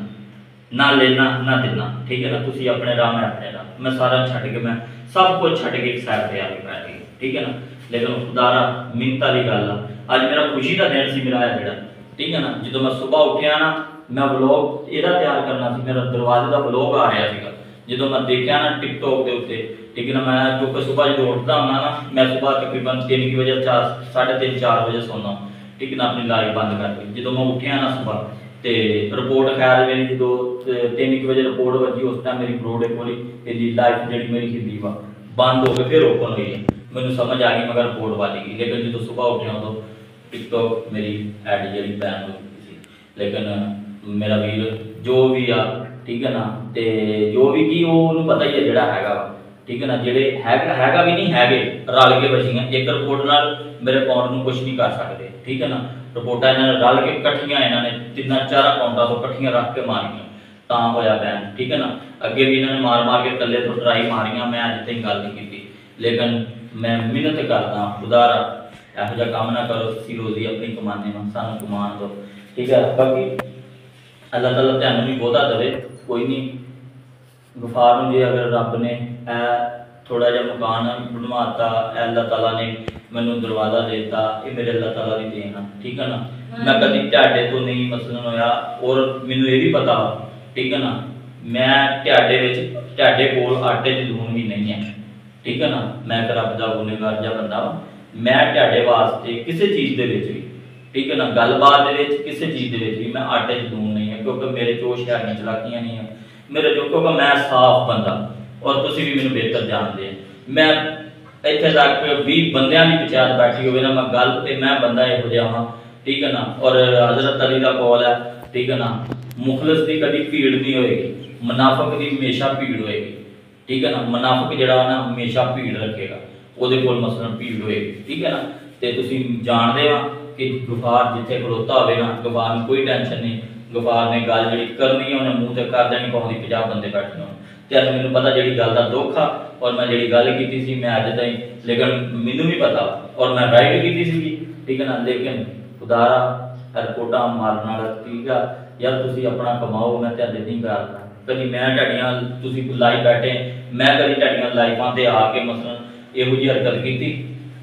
ਨਾ ਲੈਣਾ, ਨਾ ਦੇਣਾ, ਠੀਕ ਹੈ ਨਾ? ਤੁਸੀਂ ਆਪਣੇ ਰਾਹ ਮੈਂ ਆਪਣੇ ਰਾਹ। ਮੈਂ ਸਾਰਾ ਛੱਡ ਕੇ, ਮੈਂ ਸਭ ਕੁਝ ਛੱਡ ਕੇ ਇੱਕ ਸਾਈਡ ਤੇ ਆ ਕੇ ਬੈਠ ਗਈ ਠੀਕ ਹੈ ਨਾ? ਲੇਕਿਨ ਖੁਦਾਰਾ ਮਿੰਤ ਵਾਲੀ ਗੱਲ ਆ। ਅੱਜ ਮੇਰਾ ਖੁਸ਼ੀ ਦਾ ਦਿਨ ਸੀ, ਮੇਰਾ ਇਹ ਜਿਹੜਾ, ਠੀਕ ਹੈ ਨਾ? ਜਦੋਂ ਮੈਂ ਸਵੇਰ ਉੱਠਿਆ ਨਾ ਮੈਂ ਵਲੌਗ ਇਹਦਾ ਤਿਆਰ ਕਰਨਾ ਸੀ, ਮੇਰਾ ਦਰਵਾਜ਼ੇ ਦਾ ਵਲੌਗ ਆ ਰਿਹਾ ਸੀਗਾ। ਜਦੋਂ ਮੈਂ ਦੇਖਿਆ ਨਾ ਟਿਕਟੋਕ ਦੇ ਉੱਤੇ ਠੀਕ ਹੈ ਨਾ ਮੈਂ ਕਿਉਂਕਿ ਸਵੇਰ ਜਦੋਂ ਉੱਠਦਾ ਹੁੰਦਾ ਨਾ, ਮੈਂ ਸਵੇਰ ਤਕਰੀਬਨ 3 ਵਜੇ 4 3:30 4 ਵਜੇ ਸੌਂਦਾ ਠੀਕ ਨਾ, ਆਪਣੀ ਲਾਈਵ ਬੰਦ ਕਰਕੇ। ਜਦੋਂ ਮੈਂ ਉੱਠਿਆ ਨਾ ਸਵੇਰ ਤੇ ਰਿਪੋਰਟ ਖੈਰ ਮੇਰੀ ਜਦੋਂ 3 ਵਜੇ ਰਿਪੋਰਟ ਵੱਜੀ, ਉਸ ਟਾਈਮ ਮੇਰੀ ਬਰੋਡੇ ਕੋਲੀ ਇਹਦੀ ਲਾਈਫ ਜਿਹੜੀ ਮੇਰੀ ਹਿੱਲੀ ਵਾ, ਬੰਦ ਹੋ ਕੇ ਫਿਰ ਓਪਨ ਹੋਈ ਮੈਨੂੰ ਸਮਝ ਆ ਗਈ ਮਗਰ ਰਿਪੋਰਟ ਵੱਜ ਗਈ। ਲੇਕਿਨ ਜਦੋਂ ਸਵੇਰ ਉੱਠਿਆ ਉਦੋਂ ਟਿਕਟੋਕ ਮੇਰੀ ਐਡ ਜਿਹੜੀ ਬੈਨ ਹੋ ਗਈ ਸੀ। ਲੇਕਿਨ ਮੇਰਾ ਵੀਰ ਜੋ ਵੀ ਆ ਠੀਕ ਹੈ ਨਾ? ਤੇ ਜੋ ਵੀ ਕੀ ਉਹ ਉਹਨੂੰ ਪਤਾ ਹੀ ਹੈ ਜਿਹੜਾ ਹੈਗਾ ਵਾ, ਠੀਕ ਹੈ ਨਾ? ਜਿਹੜੇ ਹੈਗਾ ਹੈਗਾ ਵੀ ਨਹੀਂ ਹੈਗੇ ਰਲ ਕੇ ਬਚੀਆਂ ਇੱਕ ਰਿਪੋਰਟ ਨਾਲ ਮੇਰੇ ਅਕਾਊਂਟ ਨੂੰ ਕੁਝ ਨਹੀਂ ਕਰ ਸਕਦੇ ਠੀਕ ਹੈ ਨਾ? ਰਿਪੋਰਟਾਂ ਇਹਨਾਂ ਨੇ ਰਲ ਕੇ ਇਕੱਠੀਆਂ ਇਹਨਾਂ ਨੇ ਤਿੰਨਾਂ ਚਾਰ ਅਕਾਊਂਟਾਂ ਤੋਂ ਇਕੱਠੀਆਂ ਰੱਖ ਕੇ ਮਾਰੀਆਂ। ਤਾਂ ਹੋਇਆ ਬੈਨ ਠੀਕ ਹੈ ਨਾ? ਅੱਗੇ ਵੀ ਇਹਨਾਂ ਨੇ ਮਾਰ ਮਾਰ ਕੇ ਇਕੱਲੇ ਤੋਂ ਟਰਾਈ ਮਾਰੀਆਂ ਮੈਂ ਅੱਜ ਤਾਈਂ ਗੱਲ ਨਹੀਂ ਕੀਤੀ। ਲੇਕਿਨ ਮੈਂ ਮਿਹਨਤ ਕਰਦਾ ਖੁਦਾਰਾ ਇਹੋ ਜਿਹਾ ਕੰਮ ਨਾ ਕਰੋ ਤੁਸੀਂ ਰੋਜ਼ੀ ਆਪਣੀ ਕਮਾਉਂਦੇ ਹੋ ਸਾਨੂੰ ਕਮਾਉਣ ਦਿਓ ਠੀਕ ਹੈ? ਬਾਕੀ ਅੱਲਾਹ ਤਾਲਾ ਤੁਹਾਨੂੰ ਵੀ ਬਹੁਤਾ ਦੇਵੇ ਕੋਈ ਨਹੀਂ ਗਫਾਰ ਨੂੰ ਜੇ ਅਗਰ ਰੱਬ ਨੇ ਇਹ ਥੋੜਾ ਜਿਹਾ ਮਕਾਨ ਬਣਵਾਤਾ ਇਹ ਅੱਲਾਹ ਤਾਲਾ ਨੇ ਮੈਨੂੰ ਦਰਵਾਜ਼ਾ ਦੇ ਦਿੱਤਾ ਇਹ ਮੇਰੇ ਅੱਲਾਹ ਤਾਲਾ ਦੀ ਦੇਣ ਆ ਠੀਕ ਹੈ ਨਾ ਮੈਂ ਕਦੀ ਤੁਹਾਡੇ ਤੋਂ ਨਹੀਂ ਮਸਲਨ ਹੋਇਆ ਔਰ ਮੈਨੂੰ ਇਹ ਵੀ ਪਤਾ ਵਾ, ਠੀਕ ਹੈ ਨਾ ਮੈਂ ਤੁਹਾਡੇ ਵਿੱਚ ਤੁਹਾਡੇ ਕੋਲ ਆਟੇ 'ਚ ਲੂਣ ਵੀ ਨਹੀਂ ਹੈ ਠੀਕ ਹੈ ਨਾ ਮੈਂ ਇੱਕ ਰੱਬ ਦਾ ਗੁਨੇਗਾਰ ਜਿਹਾ ਬੰਦਾ ਵਾਂ ਮੈਂ ਤੁਹਾਡੇ ਵਾਸਤੇ ਕਿਸੇ ਚੀਜ਼ ਦੇ ਵਿੱਚ ਵੀ ਠੀਕ ਹੈ ਨਾ? ਗੱਲਬਾਤ ਦੇ ਵਿੱਚ ਕਿਸੇ ਚੀਜ਼ ਦੇ ਵਿੱਚ ਵੀ ਮੈਂ ਆਟੇ 'ਚ ਲੂਣ ਨਹੀਂ ਹੈ, ਕਿਉਂਕਿ ਮੇਰੇ ਚੋਂ ਸ਼ਹਿਰੀਆਂ ਚਲਾਕੀਆਂ ਨਹੀਂ ਆ ਮੇਰੇ ਜੋ ਕਿਉਂਕਿ ਮੈਂ ਸਾਫ਼ ਬੰਦਾ ਔਰ ਤੁਸੀਂ ਵੀ ਮੈਨੂੰ ਬਿਹਤਰ ਜਾਣਦੇ ਆ ਮੈਂ ਇੱਥੇ ਤੱਕ 20 ਬੰਦਿਆਂ ਦੀ ਪਛਾਣ ਬੈਠੀ ਹੋਵੇ ਨਾ, ਮੈਂ ਗੱਲ ਤੇ ਮੈਂ ਬੰਦਾ ਇਹੋ ਜਿਹਾ ਹਾਂ, ਠੀਕ ਹੈ ਨਾ? ਔਰ ਹਜ਼ਰਤ ਅਲੀ ਦਾ ਕੌਲ ਹੈ, ਠੀਕ ਹੈ ਨਾ? ਮੁਖਲਸ ਦੀ ਕਦੀ ਭੀੜ ਨਹੀਂ ਹੋਏਗੀ, ਮੁਨਾਫਕ ਦੀ ਹਮੇਸ਼ਾ ਭੀੜ ਹੋਏਗੀ, ਠੀਕ ਹੈ ਨਾ? ਮੁਨਾਫਕ ਜਿਹੜਾ ਵਾ ਨਾ, ਹਮੇਸ਼ਾ ਭੀੜ ਰੱਖੇਗਾ। ਉਹਦੇ ਕੋਲ ਮਸਲਨ ਭੀੜ ਹੋਏਗੀ, ਠੀਕ ਹੈ ਨਾ? ਤੇ ਤੁਸੀਂ ਜਾਣਦੇ ਆ ਕਿ ਗਫਾਰ ਜਿੱਥੇ ਖਲੋਤਾ ਹੋਵੇ ਨਾ, ਗਫਾਰ ਨੂੰ ਕੋਈ ਟੈਨਸ਼ਨ ਨਹੀਂ। ਗਫਾਰ ਨੇ ਗੱਲ ਜਿਹੜੀ ਕਰਨੀ ਹੈ ਉਹਨੇ ਮੂੰਹ ਤੇ ਕਰ ਦੇਣੀ ਪਾਉਂਦੀ 50 ਬੰਦੇ ਬੈਠੇ ਹੋਣ। ਤੇ ਅੱਜ ਮੈਨੂੰ ਪਤਾ ਜਿਹੜੀ ਗੱਲ ਦਾ ਦੁੱਖ ਆ, ਔਰ ਮੈਂ ਜਿਹੜੀ ਗੱਲ ਕੀਤੀ ਸੀ, ਮੈਂ ਅੱਜ ਤਾਈਂ, ਲੇਕਿਨ ਮੈਨੂੰ ਵੀ ਪਤਾ, ਔਰ ਮੈਂ ਰਾਈਟ ਕੀਤੀ ਸੀ ਠੀਕ ਹੈ ਨਾ? ਲੇਕਿਨ ਖੁਦਾਰਾ, ਰਿਪੋਰਟਾਂ ਮਾਰਨ ਵਾਲਾ ਠੀਕ ਆ, ਯਾਰ ਤੁਸੀਂ ਆਪਣਾ ਕਮਾਓ, ਮੈਂ ਤੁਹਾਡੇ ਨਹੀਂ ਕਰਦਾ ਕਦੀ ਮੈਂ ਤੁਹਾਡੀਆਂ, ਤੁਸੀਂ ਲਾਈਵ ਬੈਠੇ, ਮੈਂ ਕਦੀ ਤੁਹਾਡੀਆਂ ਲਾਈਫਾਂ ਤੇ ਆ ਕੇ ਮਸਲਨ ਇਹੋ ਜਿਹੀ ਹਰਕਤ ਕੀਤੀ,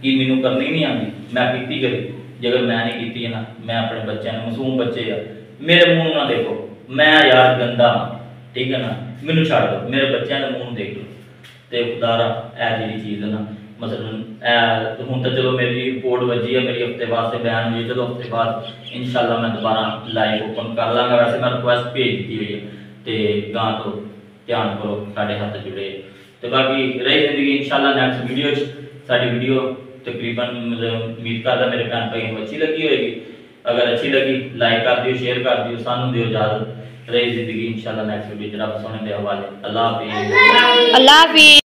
ਕਿ ਮੈਨੂੰ ਕਰਨੀ ਨਹੀਂ ਆਉਂਦੀ, ਮੈਂ ਕੀਤੀ ਕਦੇ। ਜੇਕਰ ਮੈਂ ਨਹੀਂ ਕੀਤੀ ਨਾ, ਮੈਂ ਆਪਣੇ ਬੱਚਿਆਂ ਨੂੰ ਮਾਸੂਮ ਬੱਚੇ ਆ, ਮੇਰੇ ਮੂੰਹ ਨਾ ਦੇਖੋ। ਮੈਂ ਯਾਰ ਗੰਦਾ ਹਾਂ, ਠੀਕ ਹੈ ਨਾ? ਮੈਨੂੰ ਛੱਡ ਦਿਓ। ਮੇਰੇ ਬੱਚਿਆਂ ਦੇ ਮੂੰਹ ਨੂੰ ਦੇਖ ਲਓ। ਤੇ ਖੁਦਾਰਾ, ਇਹ ਜਿਹੜੀ ਚੀਜ਼ ਹੈ ਨਾ ਮਸਲਨ ਇਹ ਹੁਣ ਤਾਂ ਚਲੋ ਮੇਰੀ ਰਿਪੋਰਟ ਵੱਜੀ ਹੈ ਮੇਰੀ ਹਫ਼ਤੇ ਬਾਅਦ ਸੇ ਬਿਆਨ ਹੋਈ ਚਲੋ ਹਫ਼ਤੇ ਬਾਅਦ ਇਨਸ਼ਾਅੱਲਾ ਮੈਂ ਦੁਬਾਰਾ ਲਾਈਵ ਓਪਨ ਕਰ ਲਾਂਗਾ। ਵੈਸੇ ਮੈਂ ਰਿਕੁਐਸਟ ਭੇਜ ਦਿੱਤੀ ਹੋਈ ਹੈ ਤੇ ਗਾਂ ਤੋਂ ਧਿਆਨ ਕਰੋ, ਸਾਡੇ ਹੱਥ ਜੁੜੇ। ਤੇ ਬਾਕੀ ਰਹੀ ਜ਼ਿੰਦਗੀ ਇਨਸ਼ਾਅੱਲਾ ਨੈਕਸਟ ਵੀਡੀਓ 'ਚ। ਸਾਡੀ ਵੀਡੀਓ تقریباً امید کرتا میرے بہن بھائی اچھی لگی ہوئے گی۔ اگر اچھی لگی لائک کر دیو شیئر کر دیو، سانو دیو اجازت رہی زندگی، انشاءاللہ نیکسٹ ویڈیو جناب سونے دے حوالے۔ اللہ حافظ۔ اللہ حافظ۔